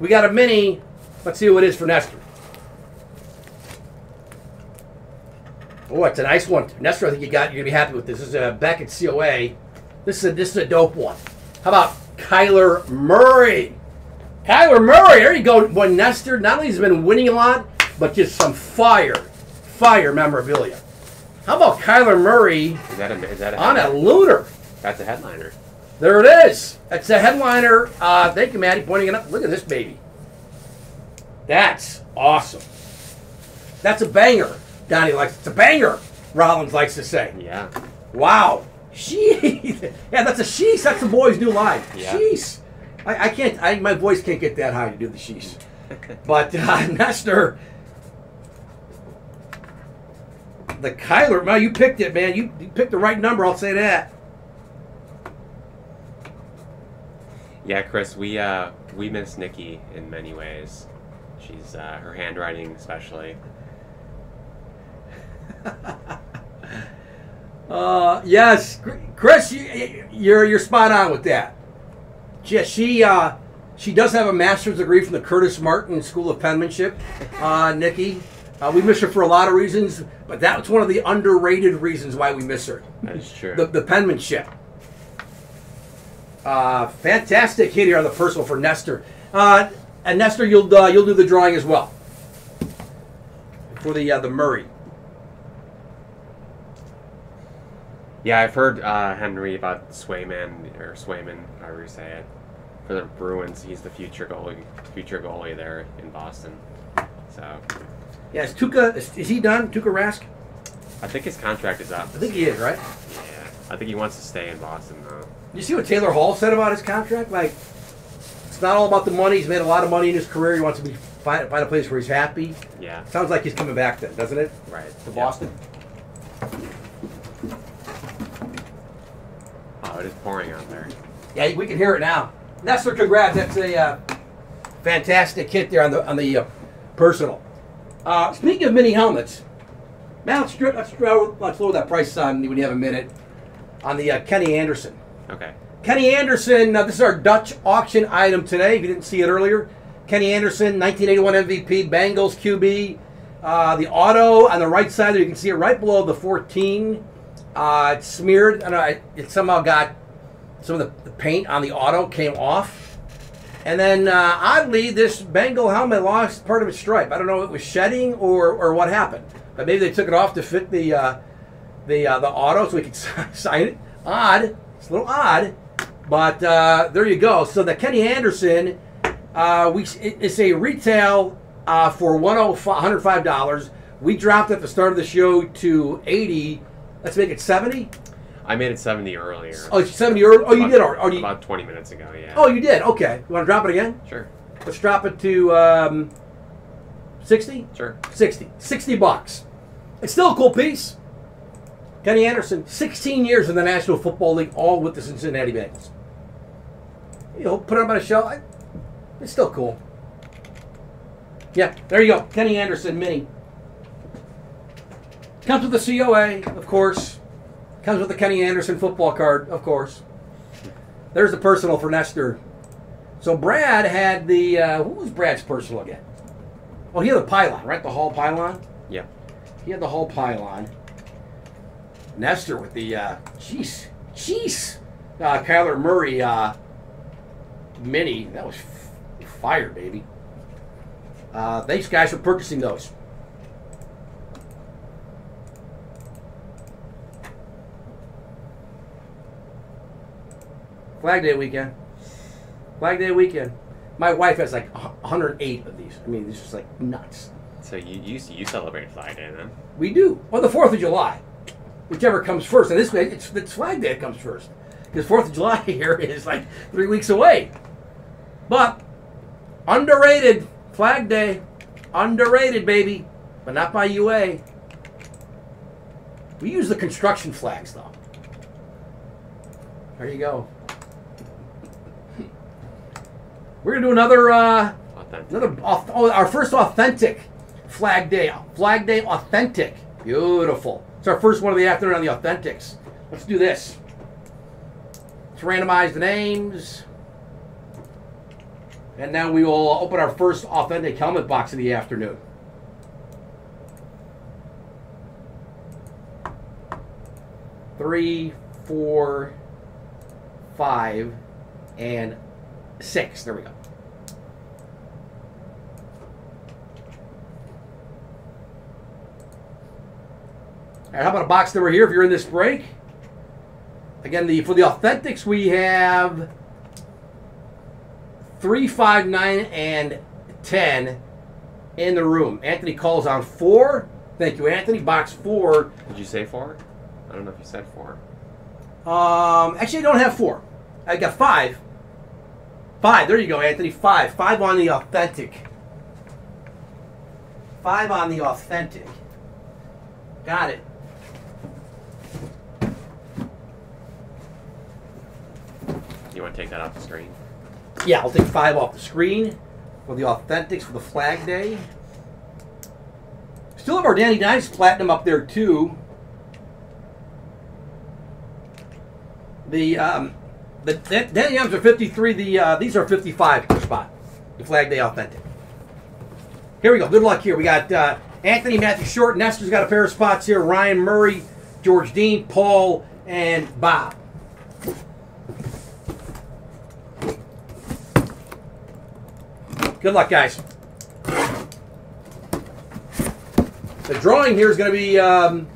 We got a mini. Let's see who it is for Nestor. Oh, it's a nice one. Nestor, I think you got. You're gonna be happy with this. This is a back at COA. This is a, this is a dope one. How about Kyler Murray? Kyler Murray, there you go. One Nestor. Not only has been winning a lot, but just some fire, fire memorabilia. How about Kyler Murray Is that a, is that a on a looter? That's a headliner. There it is. That's a headliner. Uh, thank you, Maddie, pointing it up. Look at this baby. That's awesome. That's a banger. Donnie likes it's a banger. Rollins likes to say. Yeah. Wow. Sheesh. yeah, that's a sheesh. That's the boys' new line. Yeah. Sheesh. I, I can't. I, my voice can't get that high to do the sheesh. But uh, Nestor, the Kyler, man, you picked it, man. You, you picked the right number. I'll say that. Yeah, Chris, we uh we miss Nikki in many ways. She's uh, her handwriting, especially. Uh, yes, Chris, you, you're you're spot on with that. She she, uh, she does have a master's degree from the Curtis Martin School of Penmanship. Uh, Nikki, uh, we miss her for a lot of reasons, but that's one of the underrated reasons why we miss her. That's true. The, the penmanship. Uh, fantastic hit here on the personal for Nestor. Uh, and Nestor, you'll uh, you'll do the drawing as well for the uh, the Murray. Yeah, I've heard uh, Henry about Swayman or Swayman, however you say it, for the Bruins. He's the future goalie, future goalie there in Boston. So Yeah, is Tuukka is, is he done? Tuukka Rask? I think his contract is up. I think he is, right? Yeah, I think he wants to stay in Boston though. You see what Taylor Hall said about his contract? Like, it's not all about the money. He's made a lot of money in his career. He wants to be find, find a place where he's happy. Yeah, Sounds like he's coming back then, doesn't it? right. To Yeah. Boston. Oh, it is pouring out there. Yeah, we can hear it now. Nestor, congrats. That's a uh, fantastic hit there on the on the uh, personal. Uh, speaking of mini helmets, now let's let's, let's lower that price on when you have a minute on the uh, Kenny Anderson. Okay. Kenny Anderson, uh, this is our Dutch auction item today. If you didn't see it earlier, Kenny Anderson, 1981 MVP, Bengals QB. Uh, the auto on the right side there, you can see it right below the 14. Uh, it's smeared, and I, it somehow got some of the, paint on the auto came off. And then, uh, oddly, this Bengal helmet lost part of its stripe. I don't know if it was shedding or, or what happened, but maybe they took it off to fit the uh, the uh, the auto so we could sign it. Odd, it's a little odd, but uh, there you go. So the Kenny Anderson, uh, we it- it's a retail uh, for $105. We dropped at the start of the show to 80. Let's make it 70. I made it 70 earlier. Oh, it's 70 euro. Oh, you About- did. already. Oh, you, about 20 minutes ago. Yeah. oh, you did. Okay. You want to drop it again? Sure. Let's drop it to um, 60. Sure. 60. 60 bucks. It's still a cool piece. Kenny Anderson, 16 years in the National Football League, all with the Cincinnati Bengals. You know, put it up on a shelf. I, it's still cool. Yeah, there you go. Kenny Anderson Mini. Comes with the COA, of course. Comes with the Kenny Anderson football card, of course. There's the personal for Nestor. So Brad had the uh, what was Brad's personal again? Oh, he had the pylon, right? The Hall pylon. Yeah. He had the Hall pylon. Nestor with the uh, jeez, jeez, uh, Kyler Murray uh, mini. That was f- fire, baby. Uh, thanks, guys, for purchasing those. Flag Day weekend. Flag Day weekend. My wife has like 108 of these. I mean, it's just like nuts. So you you, you celebrate Flag Day then? We do. Well, the 4th of July. Whichever comes first. And this way, it's, it's Flag Day that comes first. Because 4th of July here is like three weeks away. But, underrated. Flag Day. Underrated, baby. But not by UA. We use the construction flags, though. There you go. We're going to do another. Uh, Authentic. Another auth- oh, our first authentic Flag Day. Flag Day authentic. Beautiful. It's our first one of the afternoon on the authentics. Let's do this. Let's randomize the names. And now we will open our first authentic helmet box of the afternoon. Three, four, five, and six. There we go. All right, how about a box number here if you're in this break? Again, the for the authentics we have three, five, nine, and ten in the room. Anthony calls on four. Thank you, Anthony. Box four. Did you say four? I don't know if you said four. Um, actually, I don't have four. I got five. Five. There you go, Anthony. Five. Five on the authentic. Five on the authentic. Got it. You want to take that off the screen? Yeah, I'll take five off the screen for the authentics for the flag day. Still have our Danny Dimes Platinum up there too. The um, the Dan- Danny Dimes are 53. The uh, these are 55 per spot. The flag day authentic. Here we go. Good luck here. We got uh, Anthony Matthew Short. Nestor's got a pair of spots here. Ryan Murray, George Dean, Paul, and Bob. Good luck, guys. The drawing here is going to be, um,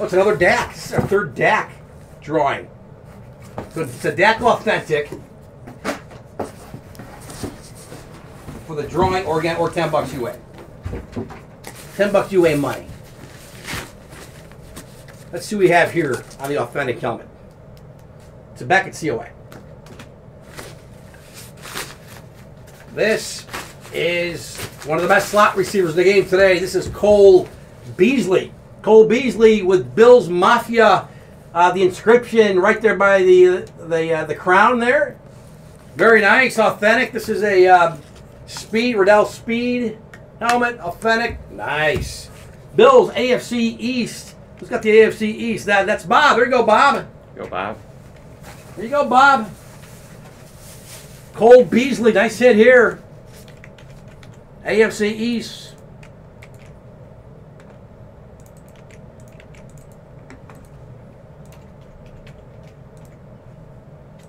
oh, it's another Dak. This is our third Dak drawing. So it's a Dak authentic for the drawing or, again, or 10 bucks UA. 10 bucks UA money. Let's see what we have here on the authentic helmet. It's a Beckett COA. This is one of the best slot receivers in the game today. This is Cole Beasley. Cole Beasley with Bills Mafia. Uh, the inscription right there by the the uh, the crown there. Very nice, authentic. This is a uh, Speed Riddell Speed helmet, authentic. Nice. Bills AFC East. Who's got the AFC East? That that's Bob. There you go, Bob. Go, Bob. There you go, Bob. Cole Beasley, nice hit here. AFC East.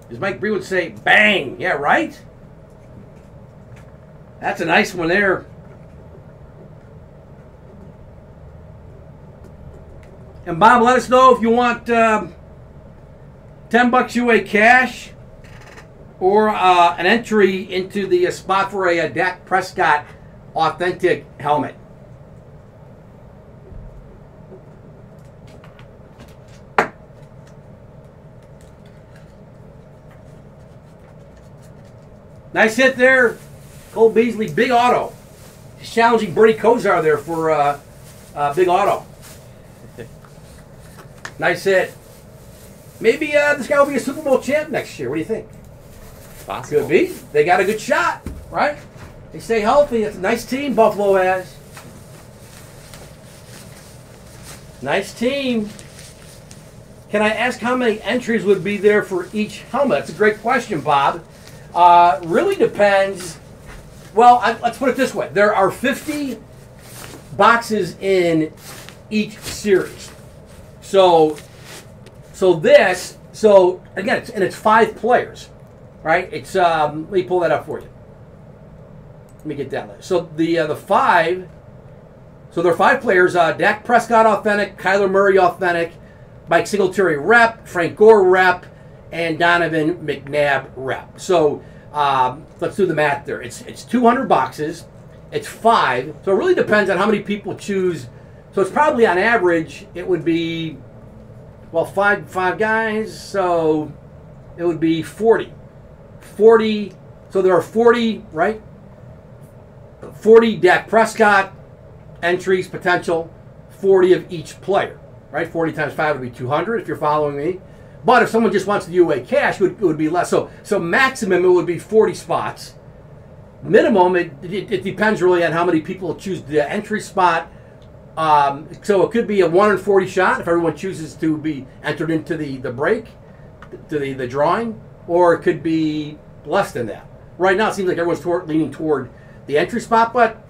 As Mike Breen would say, bang. Yeah, right? That's a nice one there. And Bob, let us know if you want um, 10 bucks UA cash or uh, an entry into the spot for a, uh Dak Prescott authentic helmet. Nice hit there, Cole Beasley. Big auto. He's challenging Bernie Kosar there for uh, uh, big auto. nice hit. Maybe uh, this guy will be a Super Bowl champ next year. What do you think? Possible. Could be. They got a good shot, right? They stay healthy. It's a nice team Buffalo has. Nice team. Can I ask how many entries would be there for each helmet? That's a great question, Bob. Uh, really depends. Well, I, let's put it this way: there are 50 boxes in each series. So, so this, so again, it's, and it's five players, right? It's um, let me pull that up for you. Let me get that list. So the uh, the five, so there are five players: uh, Dak Prescott authentic, Kyler Murray authentic, Mike Singletary rep, Frank Gore rep, and Donovan McNabb rep. So um, let's do the math there. It's it's 200 boxes. It's five. So it really depends on how many people choose. So it's probably on average it would be well five five guys. So it would be 40. 40. So there are 40 right. 40 Dak Prescott entries potential. 40 of each player. Right. 40 times five would be 200 if you're following me. But if someone just wants the UA cash, it would, it would be less. So so maximum it would be 40 spots minimum, it, it, it, depends really on how many people choose the entry spot. Um, so it could be a 1 in 40 shot if everyone chooses to be entered into the, the break, to the, the drawing, or it could be less than that. Right now, it seems like everyone's toward, leaning toward the entry spot, but,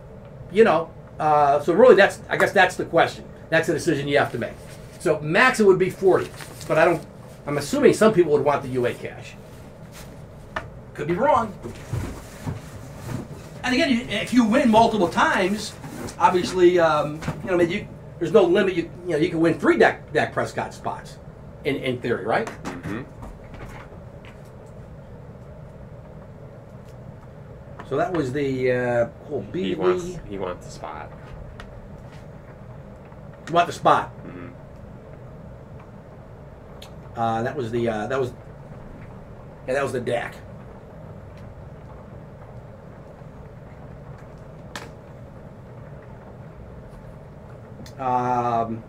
you know, uh, so really that's, I guess that's the question. That's the decision you have to make. So max it would be 40, but I don't, I'm assuming some people would want the UA cash. Could be wrong. And again, you, if you win multiple times, obviously, um, you know, I mean, you, there's no limit. You, you know, you can win three Dak, Dak Prescott spots, in, in theory, right? Mm-hmm. So that was the uh, Cole He Beasley. wants he wants the spot. You want the spot? hmm Uh, that was the uh, that was yeah that was the Dak. Um,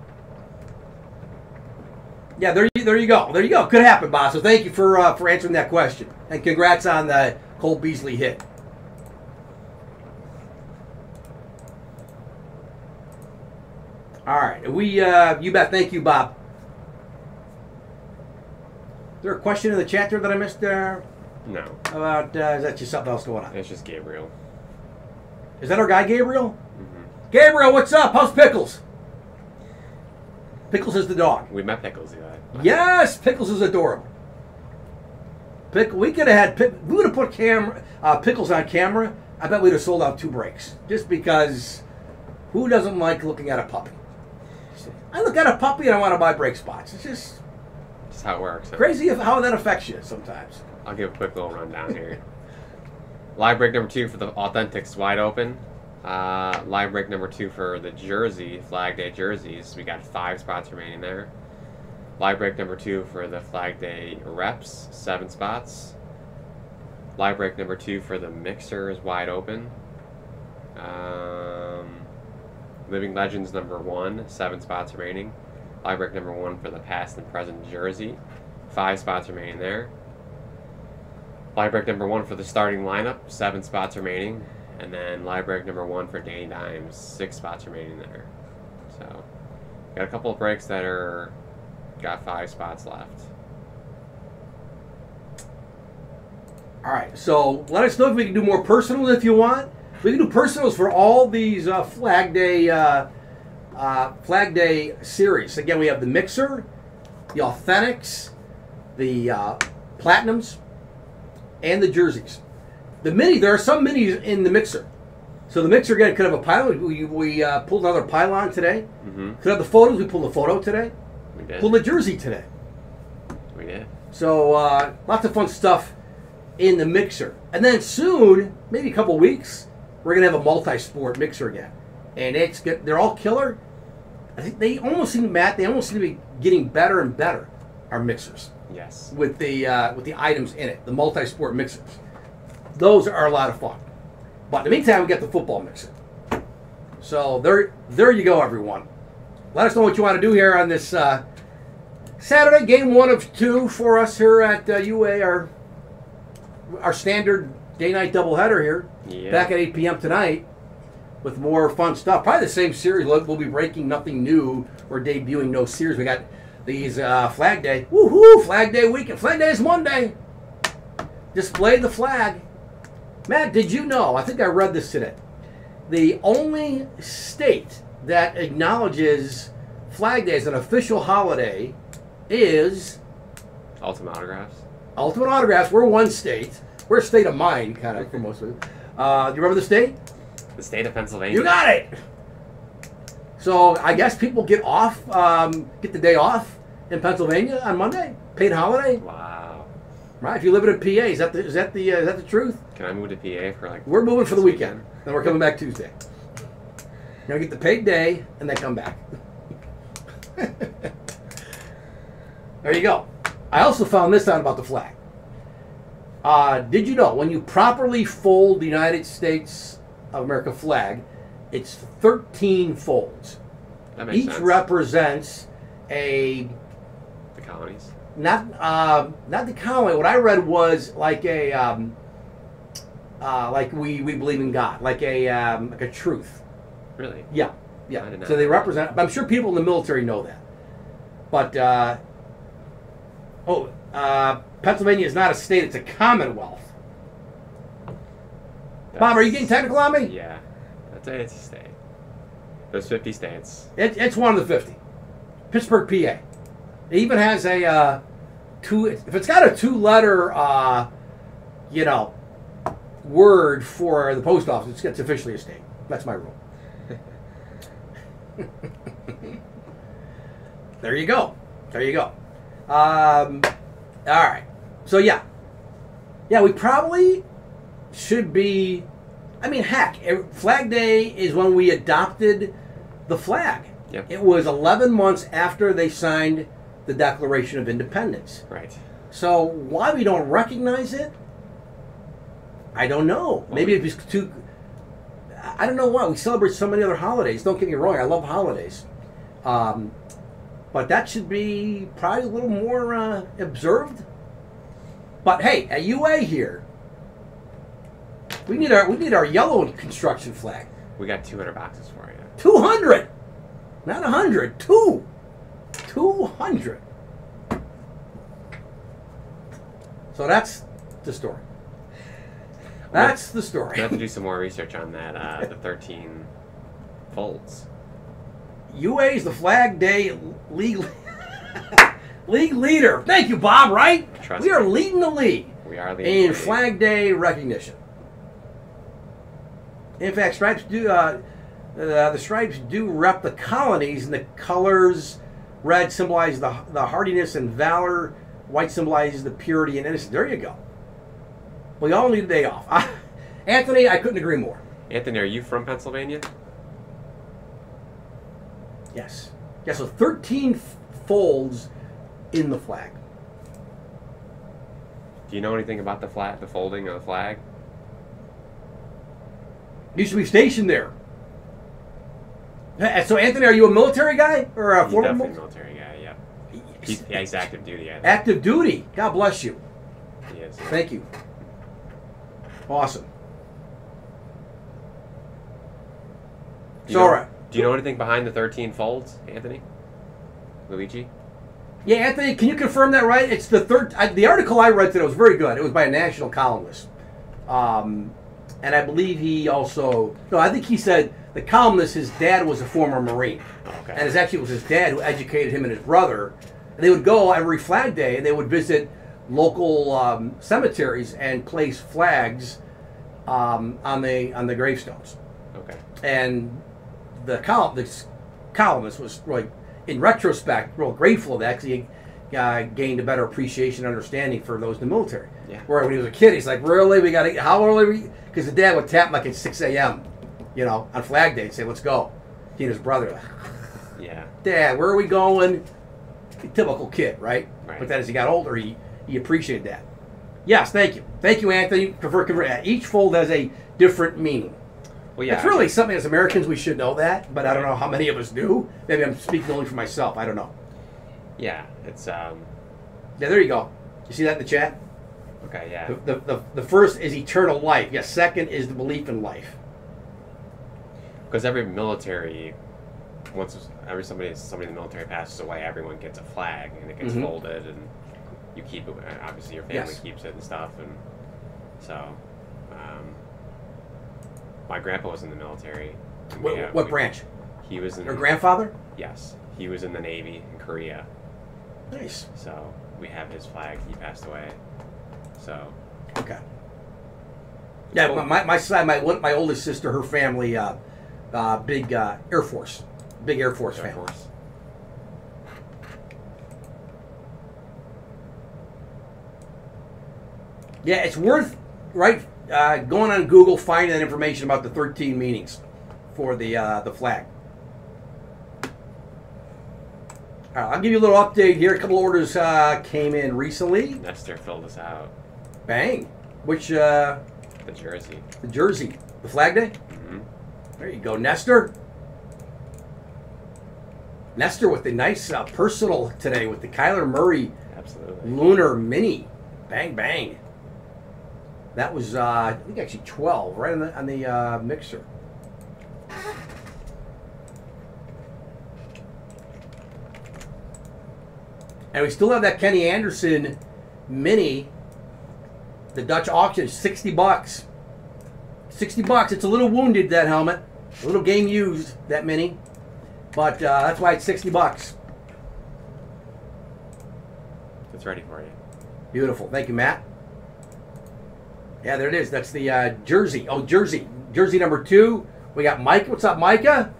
yeah, there you there you go. There you go. Could happen, boss. So thank you for uh, for answering that question, and congrats on the Cole Beasley hit. All right, we uh, you bet. Thank you, Bob. Is there a question in the chat there that I missed there No, about? Uh, is that just something else going on? it's just Gabriel. Is that our guy Gabriel? hmm Gabriel, what's up? How's Pickles? Pickles is the dog. We met Pickles. Yeah. Yes, Pickles is adorable. Pick, we could have had Pick, we would have put camera uh, Pickles on camera. I bet we'd have sold out two breaks just because who doesn't like looking at a puppy? I look at a puppy and I want to buy break spots. It's just Just how it works. crazy of how that affects you sometimes. I'll give a quick little rundown here. Live break number two for the Authentics wide open. Uh, live break number two for the jersey, Flag Day jerseys. We got five spots remaining there. Live break number two for the Flag Day reps, seven spots. Live break number two for the mixer is wide open. Um, Living Legends number one, seven spots remaining. Break number one for the past and present jersey, five spots remaining there. Break number one for the starting lineup, seven spots remaining. And then break number one for Danny Dimes, six spots remaining there. So, got a couple of breaks that are got five spots left. All right, so let us know if we can do more personals if you want. We can do personals for all these uh, Flag Day uh, uh, Flag Day series. Again, we have the Mixer, the Authentics, the uh, Platinums, and the jerseys. The mini, there are some minis in the Mixer. So the Mixer again could have a pylon. We, we uh, pulled another pylon today. Mm-hmm. Could have the photos. We pulled a photo today. We did. Pulled a jersey today. We did. So uh, lots of fun stuff in the mixer. And then soon, maybe a couple weeks, we're gonna have a multi-sport mixer again, and it's good. They're all killer. I think they almost seem Matt. They almost seem to be getting better and better. Our mixers Yes. with the uh, with the items in it, the multi-sport mixers. Those are a lot of fun. But in the meantime, we got the football mixer. So there, there you go, everyone. Let us know what you want to do here on this uh, Saturday, game one of two for us here at uh, UA, our our standard day night doubleheader here. Yeah. back at 8 p.m. tonight with more fun stuff. Probably the same series. We'll we'll be breaking nothing new or debuting no series. We got these uh, Flag Day. Woohoo! Flag Day weekend. Flag Day is Monday. Display the flag. Matt, did you know? I think I read this today. The only state that acknowledges Flag Day as an official holiday is Ultimate autographs. Ultimate Autographs. We're one state. We're a state of mind, kind of, for most of it. Uh, do you remember the state? The state of Pennsylvania. You got it. So I guess people get off, um, get the day off in Pennsylvania on Monday, paid holiday, Wow. right? If you live in a PA, is that the is that the uh, is that the truth? Can I move to PA for like? We're moving for the this weekend, then we're coming back Tuesday. You're get the paid day and then come back. there you go. I also found this out about the flag. Uh, did you know when you properly fold the United States of America flag, it's 13 folds. That makes Each sense. represents a the colonies. not uh, not the colony. What I read was like a um, uh, like we, we believe in God, like a um, like a truth. Really? Yeah, I yeah. So they represent. I'm sure people in the military know that. But uh, oh, uh, Pennsylvania is not a state; it's a commonwealth. Bob, are you getting technical on me? Yeah. I'd say it's a state. There's 50 states. It, it's one of the 50. Pittsburgh, PA. It even has a uh, two. If it's got a two-letter, uh, you know, word for the post office, it's, it's officially a state. That's my rule. there you go. There you go. Um, all right. So yeah, yeah, we probably should be. I mean, heck, Flag Day is when we adopted the flag. Yep. It was 11 months after they signed the Declaration of Independence. Right. So why we don't recognize it? I don't know. Maybe it's too. I don't know why we celebrate so many other holidays. Don't get me wrong. I love holidays, um, but that should be probably a little more uh, observed. But hey, at UA here, we need our we need our yellow construction flag. We got 200 boxes for you. Two hundred, not a hundred. Two, two hundred. So that's the story. That's the story. We have to do some more research on that. Uh, the 13 folds. UA is the Flag Day league league leader. Thank you, Bob. Right? Trust we are me. leading the league We are leading. in the league. Flag Day recognition. In fact, stripes do. Uh, uh, the stripes do rep the colonies, and the colors red symbolize the the hardiness and valor. White symbolizes the purity and innocence. There you go. We all need a day off. Anthony, I couldn't agree more. Anthony, are you from Pennsylvania? Yes. Yeah, so 13 f- folds in the flag. Do you know anything about the flag, the folding of the flag? Used to be stationed there. So, Anthony, are you a military guy or a He's former definitely a mil- military guy. Yeah. He's, yeah, he's active duty. I think. active duty? God bless you. He is. Thank you. Awesome. So, all right. Do you know anything behind the 13 folds, Anthony? Luigi? Yeah, Anthony, can you confirm that right? It's the third. I, the article I read today was very good. It was by a national columnist, um, and I believe he also. No, I think he said the columnist. His dad was a former Marine, Okay. and it's actually it was his dad who educated him and his brother. And they would go every Flag Day, and they would visit local um, cemeteries and place flags um, on the on the gravestones Okay. and the column the columnist was really in retrospect real grateful of that because he uh, gained a better appreciation and understanding for those in the military. Yeah. where when he was a kid he's like really? We gotta how early we, because the dad would tap him like at 6 a.m you know on flag day and say let's go. He and his brother. Like Yeah. dad where are we going? Typical kid right, Right. but then as he got older he he appreciated that. Yes thank you. Thank you anthony for each fold has a different meaning Well, yeah. it's really something as Americans we should know that, but I don't know how many of us do. Maybe I'm speaking only for myself. I don't know. Yeah. It's um. Yeah, there you go. You see that in the chat? Okay, yeah. The, the, the, the first is eternal life. Yes, second is the belief in life. Because every military, once every somebody somebody in the military passes away, everyone gets a flag and it gets Mhm. folded and you keep it. Obviously, your family Yes. keeps it and stuff. And so, um, my grandpa was in the military. What, what we- branch? He was in. Your grandfather? Yes, he was in the Navy in Korea. Nice. So we have his flag. He passed away. So Okay. Yeah, my, my, my side, my my oldest sister, her family, uh, uh, big uh, Air Force, big Air Force Air family. Force. Yeah, it's worth right uh, going on Google, finding that information about the 13 meanings for the uh, the flag. All right, I'll give you a little update here. A couple orders uh, came in recently. Nestor filled us out. Bang! Which uh, The jersey. the jersey, the Flag Day. hmm There you go, Nestor. Nestor with the nice uh, personal today with the Kyler Murray Absolutely. Lunar Mini. Bang bang. That was uh, I think actually 12 right on the on the uh, mixer. And we still have that Kenny Anderson Mini. The Dutch auction, 60 bucks. 60 bucks. It's a little wounded that helmet. A little game used that Mini. But uh, that's why it's 60 bucks. It's ready for you. Beautiful. Thank you, Matt. Yeah, there it is. That's the uh, jersey. Oh, jersey. Jersey number two. We got Mike. What's up, Micah?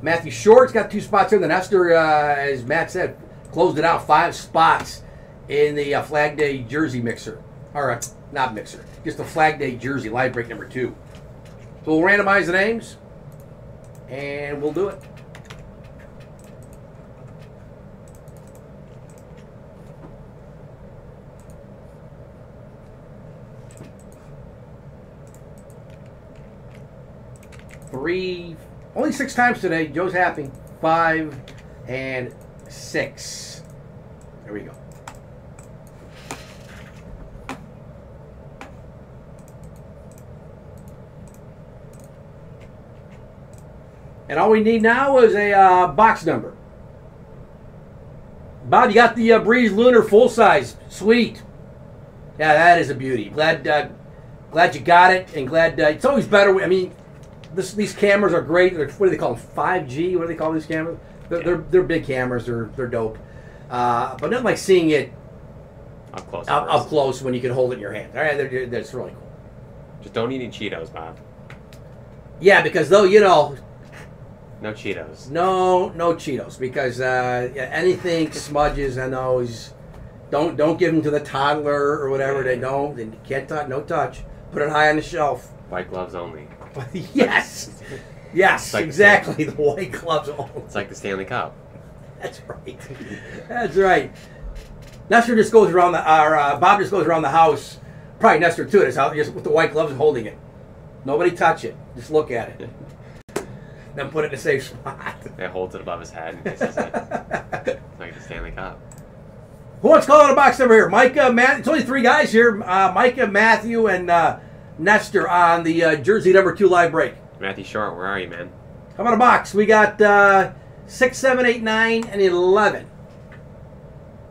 Matthew Short's got two spots here. The Nestor, uh, as Matt said, closed it out. Five spots in the uh, Flag Day jersey mixer. All right, not mixer. Just the Flag Day jersey, live break number two. So we'll randomize the names, and we'll do it. Three, only six times today. Joe's happy. Five and six. There we go. And all we need now is a uh, box number. Bob, you got the uh, Brees Lunar full size. Sweet. Yeah, that is a beauty. Glad, uh, glad you got it, and glad uh, it's always better. I mean, this, these cameras are great. They're, what do they call them? 5G? What do they call these cameras? They're, they're, they're big cameras. They're, they're dope. Uh, but nothing like seeing it Up close. up, up close when you can hold it in your hand. All right, they're- that's really cool. Just don't eat any Cheetos, Bob. Yeah, because though you know, No Cheetos. no, no Cheetos because uh, yeah, anything smudges and those. Don't don't give them to the toddler or whatever. They don't. They can't touch. No touch. Put it high on the shelf. White gloves only. yes, yes, like- exactly. The white gloves. Oh, It's like the Stanley Cup. That's right. That's right. Nestor just goes around the, or uh, Bob just goes around the house. Probably Nestor too. That's how just with the white gloves and holding it. Nobody touch it. Just look at it. then put it in a safe spot. It holds it above his head and kisses it. It's like the Stanley Cup. Who wants to call it a box number here? Micah, Matt. It's only three guys here. Uh, Micah, Matthew, and uh, Nestor on the uh, jersey number two live break. Matthew Short, where are you, man? How about a box? We got uh, six, seven, eight, nine, and eleven.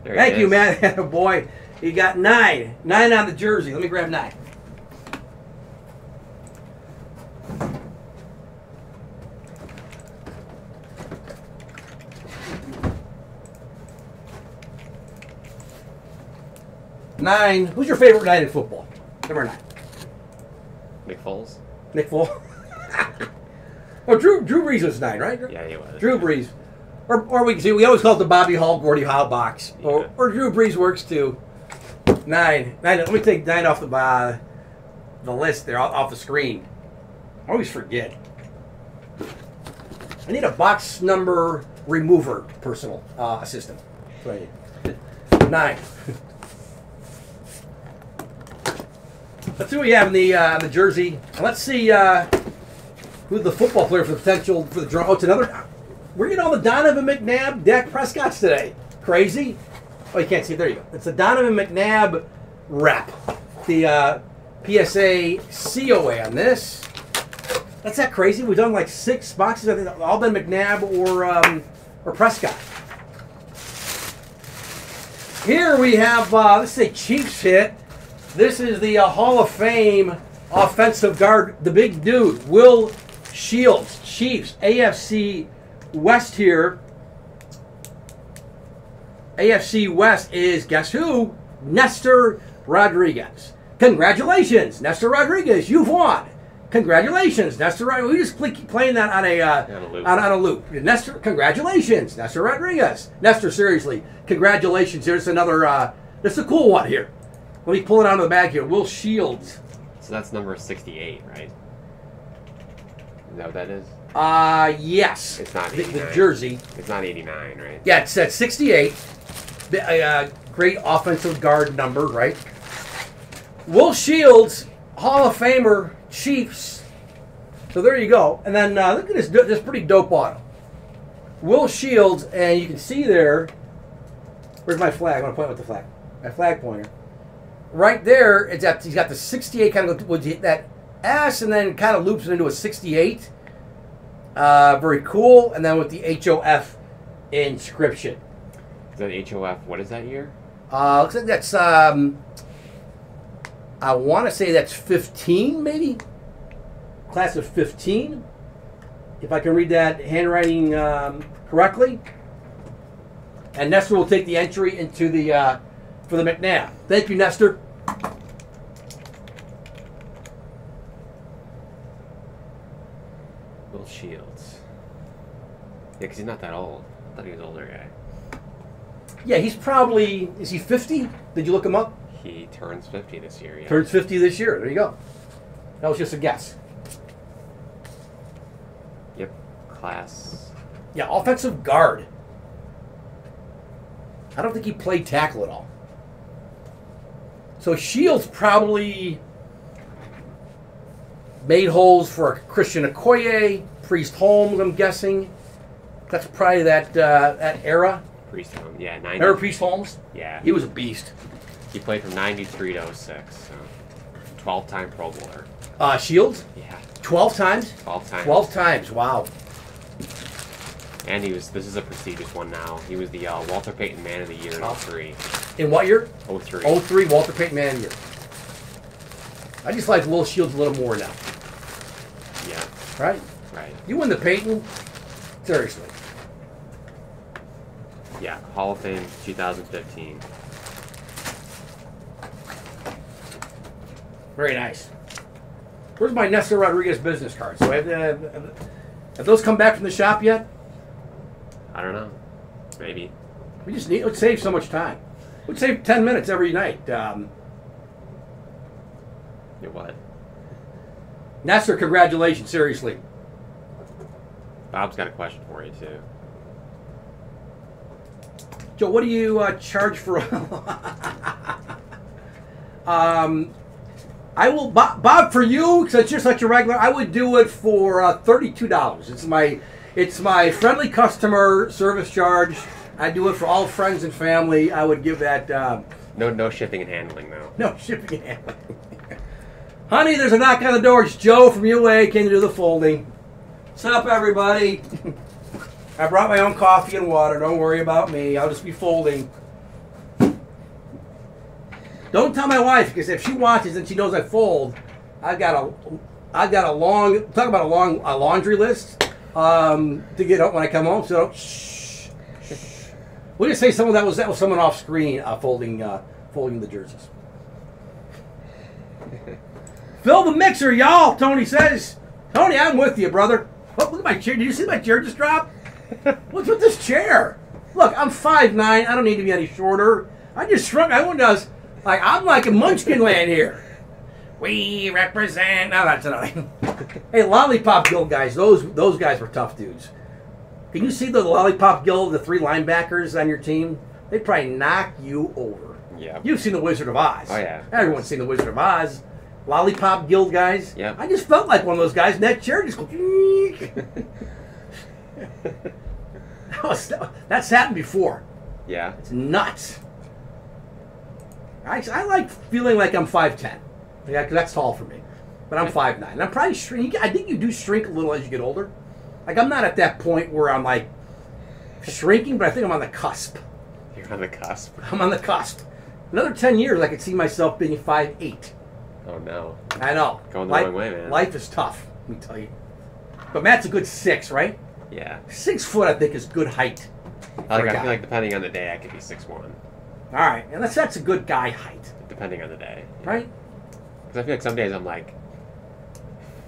There Thank you, man. Boy, you got nine. Nine on the jersey. Let me grab nine. Nine. Who's your favorite nine in football? Number nine. Nick Foles? Nick Foles. oh, Drew Drew Brees was nine, right? Yeah, he was. Drew Brees. Or, or we can see, we always call it the Bobby Hull, Gordie Howe box. Or, Yeah. or Drew Brees works too. Nine. Nine. Let me take nine off the uh, the list there, off, the screen. I always forget. I need a box number remover personal uh, assistant. That's what I need. Nine. Let's see what we have in the uh, the jersey. Let's see uh, who the football player for the potential for the draw. Oh, it's another. We're getting all the Donovan McNabb, Dak Prescott's today. Crazy. Oh, you can't see. it. There you go. It's the Donovan McNabb rep. the uh, PSA COA on this. That's that crazy. We've done like six boxes. I think all been McNabb or um, or Prescott. Here we have uh, let's say Chiefs hit. This is the uh, Hall of Fame offensive guard, the big dude, Will Shields, Chiefs, AFC West here. AFC West is guess who? Nestor Rodriguez. Congratulations, Nestor Rodriguez. You've won. Congratulations, Nestor. Rod- We just keep playing that on a, uh, On a loop. On, on a loop. Nestor, congratulations, Nestor Rodriguez. Nestor, seriously, congratulations. Here's another. Uh, this is a cool one here. Let me pull it out of the bag here. Will Shields. So that's number 68, right? Is that what that is? Uh, yes. It's not the, the jersey. It's not 89, right? Yeah, it's at 68. The, uh, great offensive guard number, right? Will Shields, Hall of Famer, Chiefs. So there you go. And then uh, look at this, this pretty dope auto. Will Shields, and you can see there. Where's my flag? I want to point with the flag. My flag pointer. Right there, it's at, he's got the 68 kind of with that S, and then kind of loops it into a 68. Uh, very cool. And then with the HOF inscription. Is that HOF? What is that year? Uh, looks like that's um, I want to say that's 15, maybe class of 15, if I can read that handwriting um, correctly. And Nestor will take the entry into the uh, for the McNabb. Thank you, Nestor. Will Shields. Yeah, because he's not that old. I thought he was an older guy. Yeah, he's probably is he 50? Did you look him up? He turns 50 this year. Yeah. Turns 50 this year. There you go. That was just a guess. Yep. Class. Yeah, offensive guard. I don't think he played tackle at all. So Shields probably made holes for Christian Okoye, Priest Holmes. I'm guessing that's probably that uh, that era. Priest home. Yeah, 90. Remember Priest Holmes? Yeah. He was a beast. He played from 93 to 06. So 12 time Pro Bowler. Uh, Shields, Yeah. 12 times. 12 times. 12 times. Wow. And he was, this is a prestigious one now. He was the uh, Walter Payton Man of the Year in 03. In what year? 03. 03 Walter Payton Man of the year. I just like Will Shields a little more now. Yeah. Right? Right. You win the Payton? Seriously. Yeah. Hall of Fame 2015. Very nice. Where's my Nestor Rodriguez business card? So have, uh, have those come back from the shop yet? I don't know. Maybe. We just need. It would save so much time. It would save ten minutes every night. Um, It what? Nestor, congratulations. Seriously. Bob's got a question for you too. Joe, what do you uh, charge for? um, I will, Bob, Bob for you, since you're such a regular, I would do it for uh, thirty-two dollars. It's my, it's my friendly customer service charge. I do it for all friends and family. I would give that um, No, no shipping and handling though. no shipping and handling. Honey, there's a knock on the door. It's Joe from UA. Can you do the folding? What's up, everybody? I brought my own coffee and water. Don't worry about me. I'll just be folding. Don't tell my wife because if she watches and she knows I fold, I've got a, I've got a long talk about a long a laundry list um, to get up when I come home. So shh, shh. We'll just say someone that was that was someone off screen uh, folding uh, folding the jerseys. Fill the mixer, y'all. Tony says. Tony, I'm with you, brother. Oh, look at my chair. Did you see my chair just drop? What's with this chair? Look, I'm 5'9". I don't need to be any shorter. I just shrunk. I want us like I'm like a munchkin land here. We represent. No, that's another. hey, Lollipop Guild guys. Those those guys were tough dudes. Can you see the Lollipop Guild, the three linebackers on your team? They probably knock you over. Yeah. You've seen the Wizard of Oz. Oh, yeah. Everyone's seen the Wizard of Oz. Lollipop Guild guys. Yep. I just felt like one of those guys in that chair just go. that was, that's happened before. Yeah. It's nuts. I, I like feeling like I'm 5'10. Yeah, 'cause that's tall for me. But I'm 5'9. And I'm probably shrink. I think you do shrink a little as you get older. Like, I'm not at that point where I'm like shrinking, but I think I'm on the cusp. You're on the cusp. I'm on the cusp. Another 10 years, I could see myself being 5'8. Oh no. I know. Going the life, wrong way, man. Life is tough, let me tell you. But Matt's a good six, right? Yeah. Six foot, I think, is good height. Like, For a I feel like depending on the day, I could be six one. All right, and that's that's a good guy height, Depending on the day. right? Because I feel like some days I'm like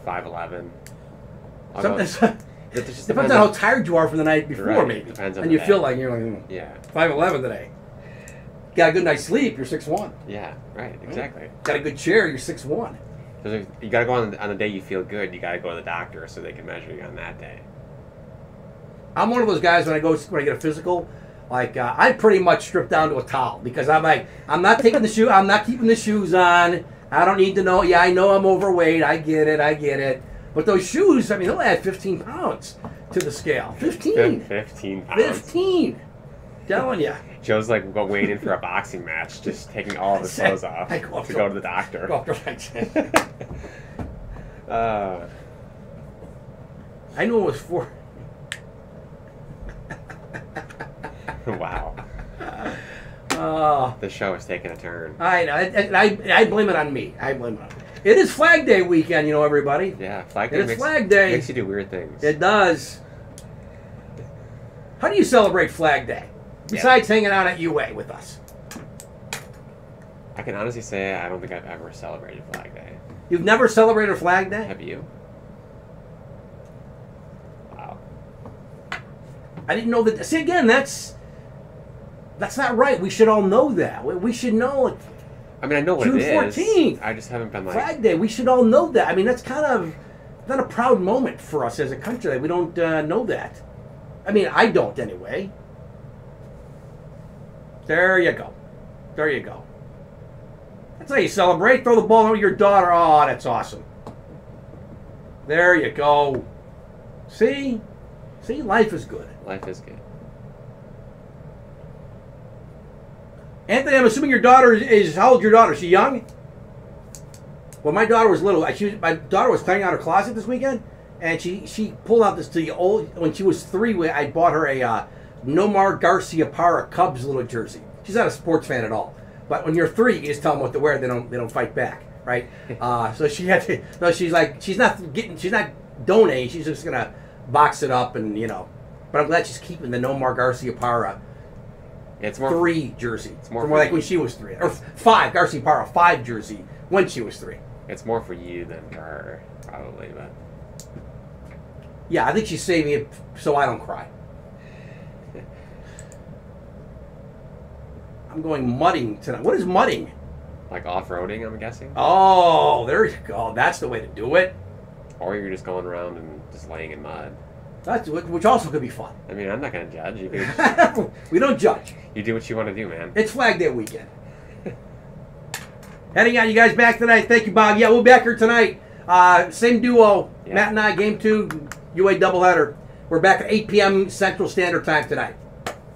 five eleven. Some, It just depends on how tired you are from the night before, Right, maybe. depends on and you day. feel like you're like Yeah. five eleven today. Got a good night's sleep, you're six one. Yeah. Right. Exactly. Got a good chair, you're six one. You gotta go on on the day you feel good. You gotta go to the doctor so they can measure you on that day. I'm one of those guys when I go when I get a physical, like uh, I pretty much strip down to a towel because I'm like I'm not taking the shoe, I'm not keeping the shoes on. I don't need to know. Yeah, I know I'm overweight. I get it. I get it. But those shoes, I mean, they'll add 15 pounds to the scale. 15. Fifteen pounds. 15. Telling you. Joe's like waiting for a boxing match, just taking all of his clothes off I go to to- go to the doctor. Go to uh, I knew it was four. wow. Uh, The show is taking a turn. I know. And I, I blame it on me. I blame it on me. It is Flag Day weekend, you know, everybody. Yeah, Flag Day is makes, Flag Day. makes you do weird things. It does. How do you celebrate Flag Day? Besides hanging out at UA with us. I can honestly say I don't think I've ever celebrated Flag Day. You've never celebrated Flag Day? Have you? Wow. I didn't know that. See, again, that's that's not right. We should all know that. We- should know I mean, I know what June it is. 14th. I just haven't been like. Flag Day. We should all know that. I mean, that's kind of not a proud moment for us as a country that we don't uh, know that. I mean, I don't anyway. There you go. There you go. That's how you celebrate. Throw the ball over your daughter. Oh, that's awesome. There you go. See? See, life is good. Life is good. Anthony, I'm assuming your daughter is, is how old is your daughter? Is she young? Well, my daughter was little, I- she was, my daughter was cleaning out her closet this weekend, and she she pulled out this the old when she was three. I bought her a uh, Nomar Garciaparra Cubs little jersey. She's not a sports fan at all, but when you're three, you just tell them what to wear. They don't they don't fight back, right? uh, so she had to. No, she's like she's not getting she's not donating. She's just gonna box it up and you know. But I'm glad she's keeping the Nomar Garciaparra It's more. three jersey It's more from for like when she was three or five Garciaparra five jersey when she was three. It's more for you than for her, probably. But Yeah, I think she's saving it so I don't cry. I'm going mudding tonight. What is mudding? like off-roading, I'm guessing. Oh, there you go. That's the way to do it. Or you're just going around and just laying in mud. That's which also could be fun. I mean, I'm not gonna judge. You, can, we don't judge. you do what you want to do, man. It's Flag Day weekend. Heading out, you guys back tonight. Thank you, Bob. Yeah, we'll be back here tonight. Uh, same duo, Yeah. Matt and I, game two, UA doubleheader. We're back at 8 p.m. Central Standard Time tonight.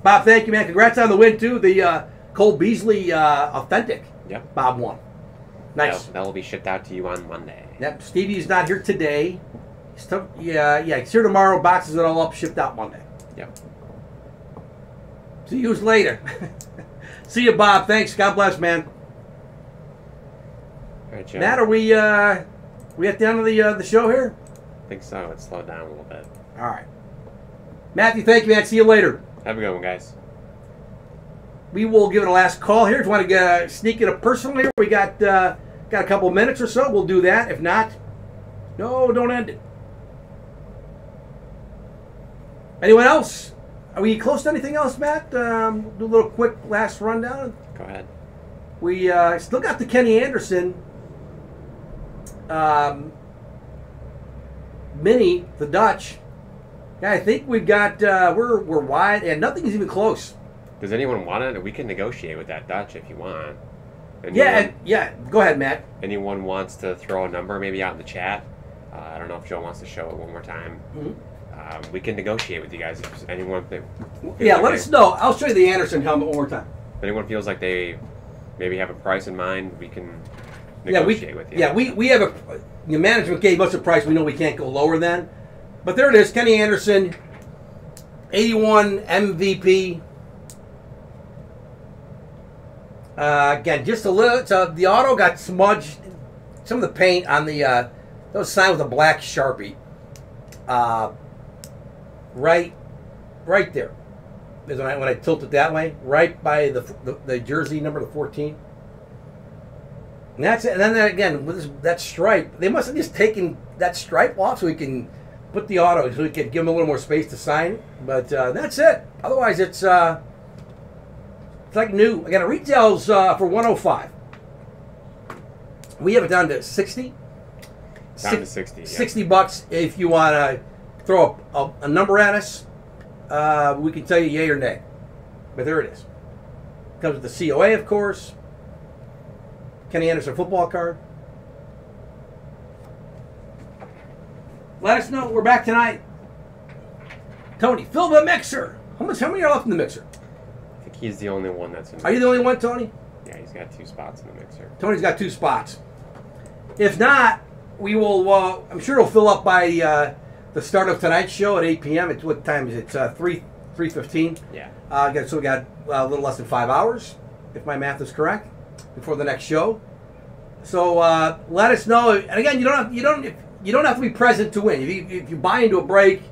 Bob, thank you, man. Congrats on the win, too. The uh, Cole Beasley uh, Authentic. Yep. Bob won. Nice. That, that will be shipped out to you on Monday. Yep. Stevie's not here today. To- yeah, yeah. It's here tomorrow. Boxes it all up. Shipped out Monday. Yep. See you later. See you, Bob. Thanks. God bless, man. All right. Matt, are we uh, we at the end of the uh, the show here? I think so. It slowed down a little bit. All right. Matthew, thank you, man. See you later. Have a good one, guys. We will give it a last call here. If you want to get, uh, sneak in a personal here, we got uh, got a couple minutes or so. We'll do that. If not, no, don't end it. Anyone else? Are we close to anything else, Matt? Um, do a little quick last rundown. Go ahead. We uh, still got the Kenny Anderson um, mini, the Dutch. Yeah, I think we've got uh, we're we're wide, and nothing's even close. Does anyone want it? We can negotiate with that Dutch if you want. Anyone, Yeah, yeah. Go ahead, Matt. anyone wants to throw a number maybe out in the chat? Uh, I don't know if Joe wants to show it one more time. Mhm. Um, we can negotiate with you guys if anyone. If Yeah, like let they- us know. I'll show you the Anderson helmet one more time. If anyone feels like they maybe have a price in mind, we can Yeah, we negotiate with you. yeah we we have a the management gave us a price. We know we can't go lower than, but there it is. Kenny Anderson, eighty-one MVP. Uh, again, just a little. So the auto got smudged. Some of the paint on the uh, those signed with a black sharpie. Uh, right, right there. Is when I, when I tilt it that way, right by the the, the jersey number the fourteen. And that's it. And then again, with this, that stripe, they must have just taken that stripe off so we can put the auto, so we could give them a little more space to sign. But uh, that's it. Otherwise, it's uh, it's like new. Again, it retails uh, for 105. We have it down to 60. Down to 60, yeah. 60 bucks if you want to throw a, a, a number at us. Uh, we can tell you yay or nay. But there it is. Comes with the COA, of course. Kenny Anderson football card. Let us know. We're back tonight. Tony, fill the mixer. How much? How many are left in the mixer? I think he's the only one that's in. Are you the only one, Tony? Yeah, he's got two spots in the mixer. Tony's got two spots. If not, we will. Uh, I'm sure it'll fill up by uh, the start of tonight's show at 8 p.m. It's what time is it? It's uh, three three fifteen. Yeah. Uh, so we got uh, a little less than five hours, if my math is correct, before the next show. So uh, let us know. And again, you don't have, you don't you don't have to be present to win. If you, if you buy into a break,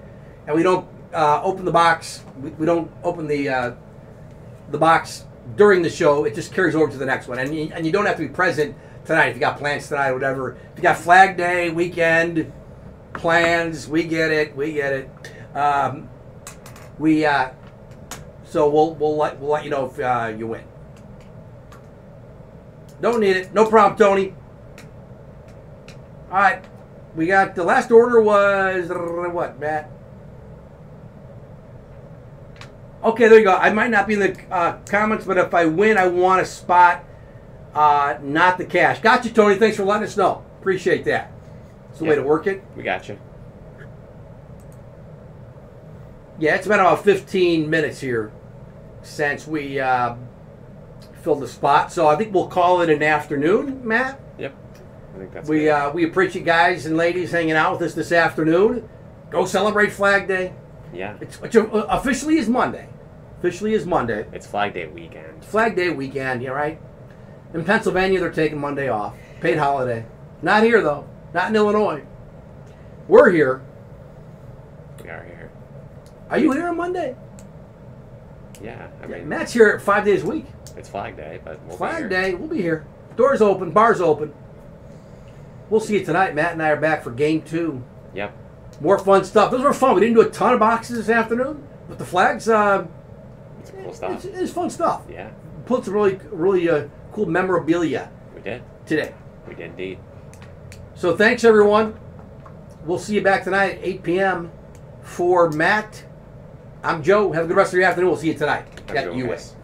and we don't uh, open the box, we, we don't open the uh, the box during the show. It just carries over to the next one, and you, and you don't have to be present tonight if you got plans tonight or whatever. If you got Flag Day weekend plans, we get it. We get it. Um, we uh, so we'll we'll let we'll let you know if uh, you win. Don't need it. No problem, Tony. All right, we got the last order was what, Matt? Okay, there you go. I might not be in the uh, comments, but if I win, I want a spot, uh, not the cash. Got you, Tony. Thanks for letting us know. Appreciate that. It's the way to work it. We got you. Yeah, it's been about 15 minutes here since we uh, filled the spot. So I think we'll call it an afternoon, Matt. Yep. I think that's We uh, we appreciate guys and ladies hanging out with us this afternoon. Go celebrate Flag Day. yeah. It's, which uh, officially is Monday. Officially is Monday. It's Flag Day weekend. Flag Day weekend, you right? In Pennsylvania, they're taking Monday off, paid holiday. Not here though. Not in Illinois. We're here. We are here. Are you here on Monday? Yeah. I Yeah, mean, Matt's here five days a week. it's Flag Day, but we'll be Flag here. Day, we'll be here. Doors open, bars open. We'll see you tonight. Matt and I are back for game two. Yep. More fun stuff. Those were fun. We didn't do a ton of boxes this afternoon, but the flags, uh, It's cool stuff. it's, it's fun stuff. Yeah. Put some really, really uh, cool memorabilia We did. today. We did indeed. So thanks everyone. We'll see you back tonight at 8 p.m. for Matt. I'm Joe. Have a good rest of your afternoon. We'll see you tonight. Got good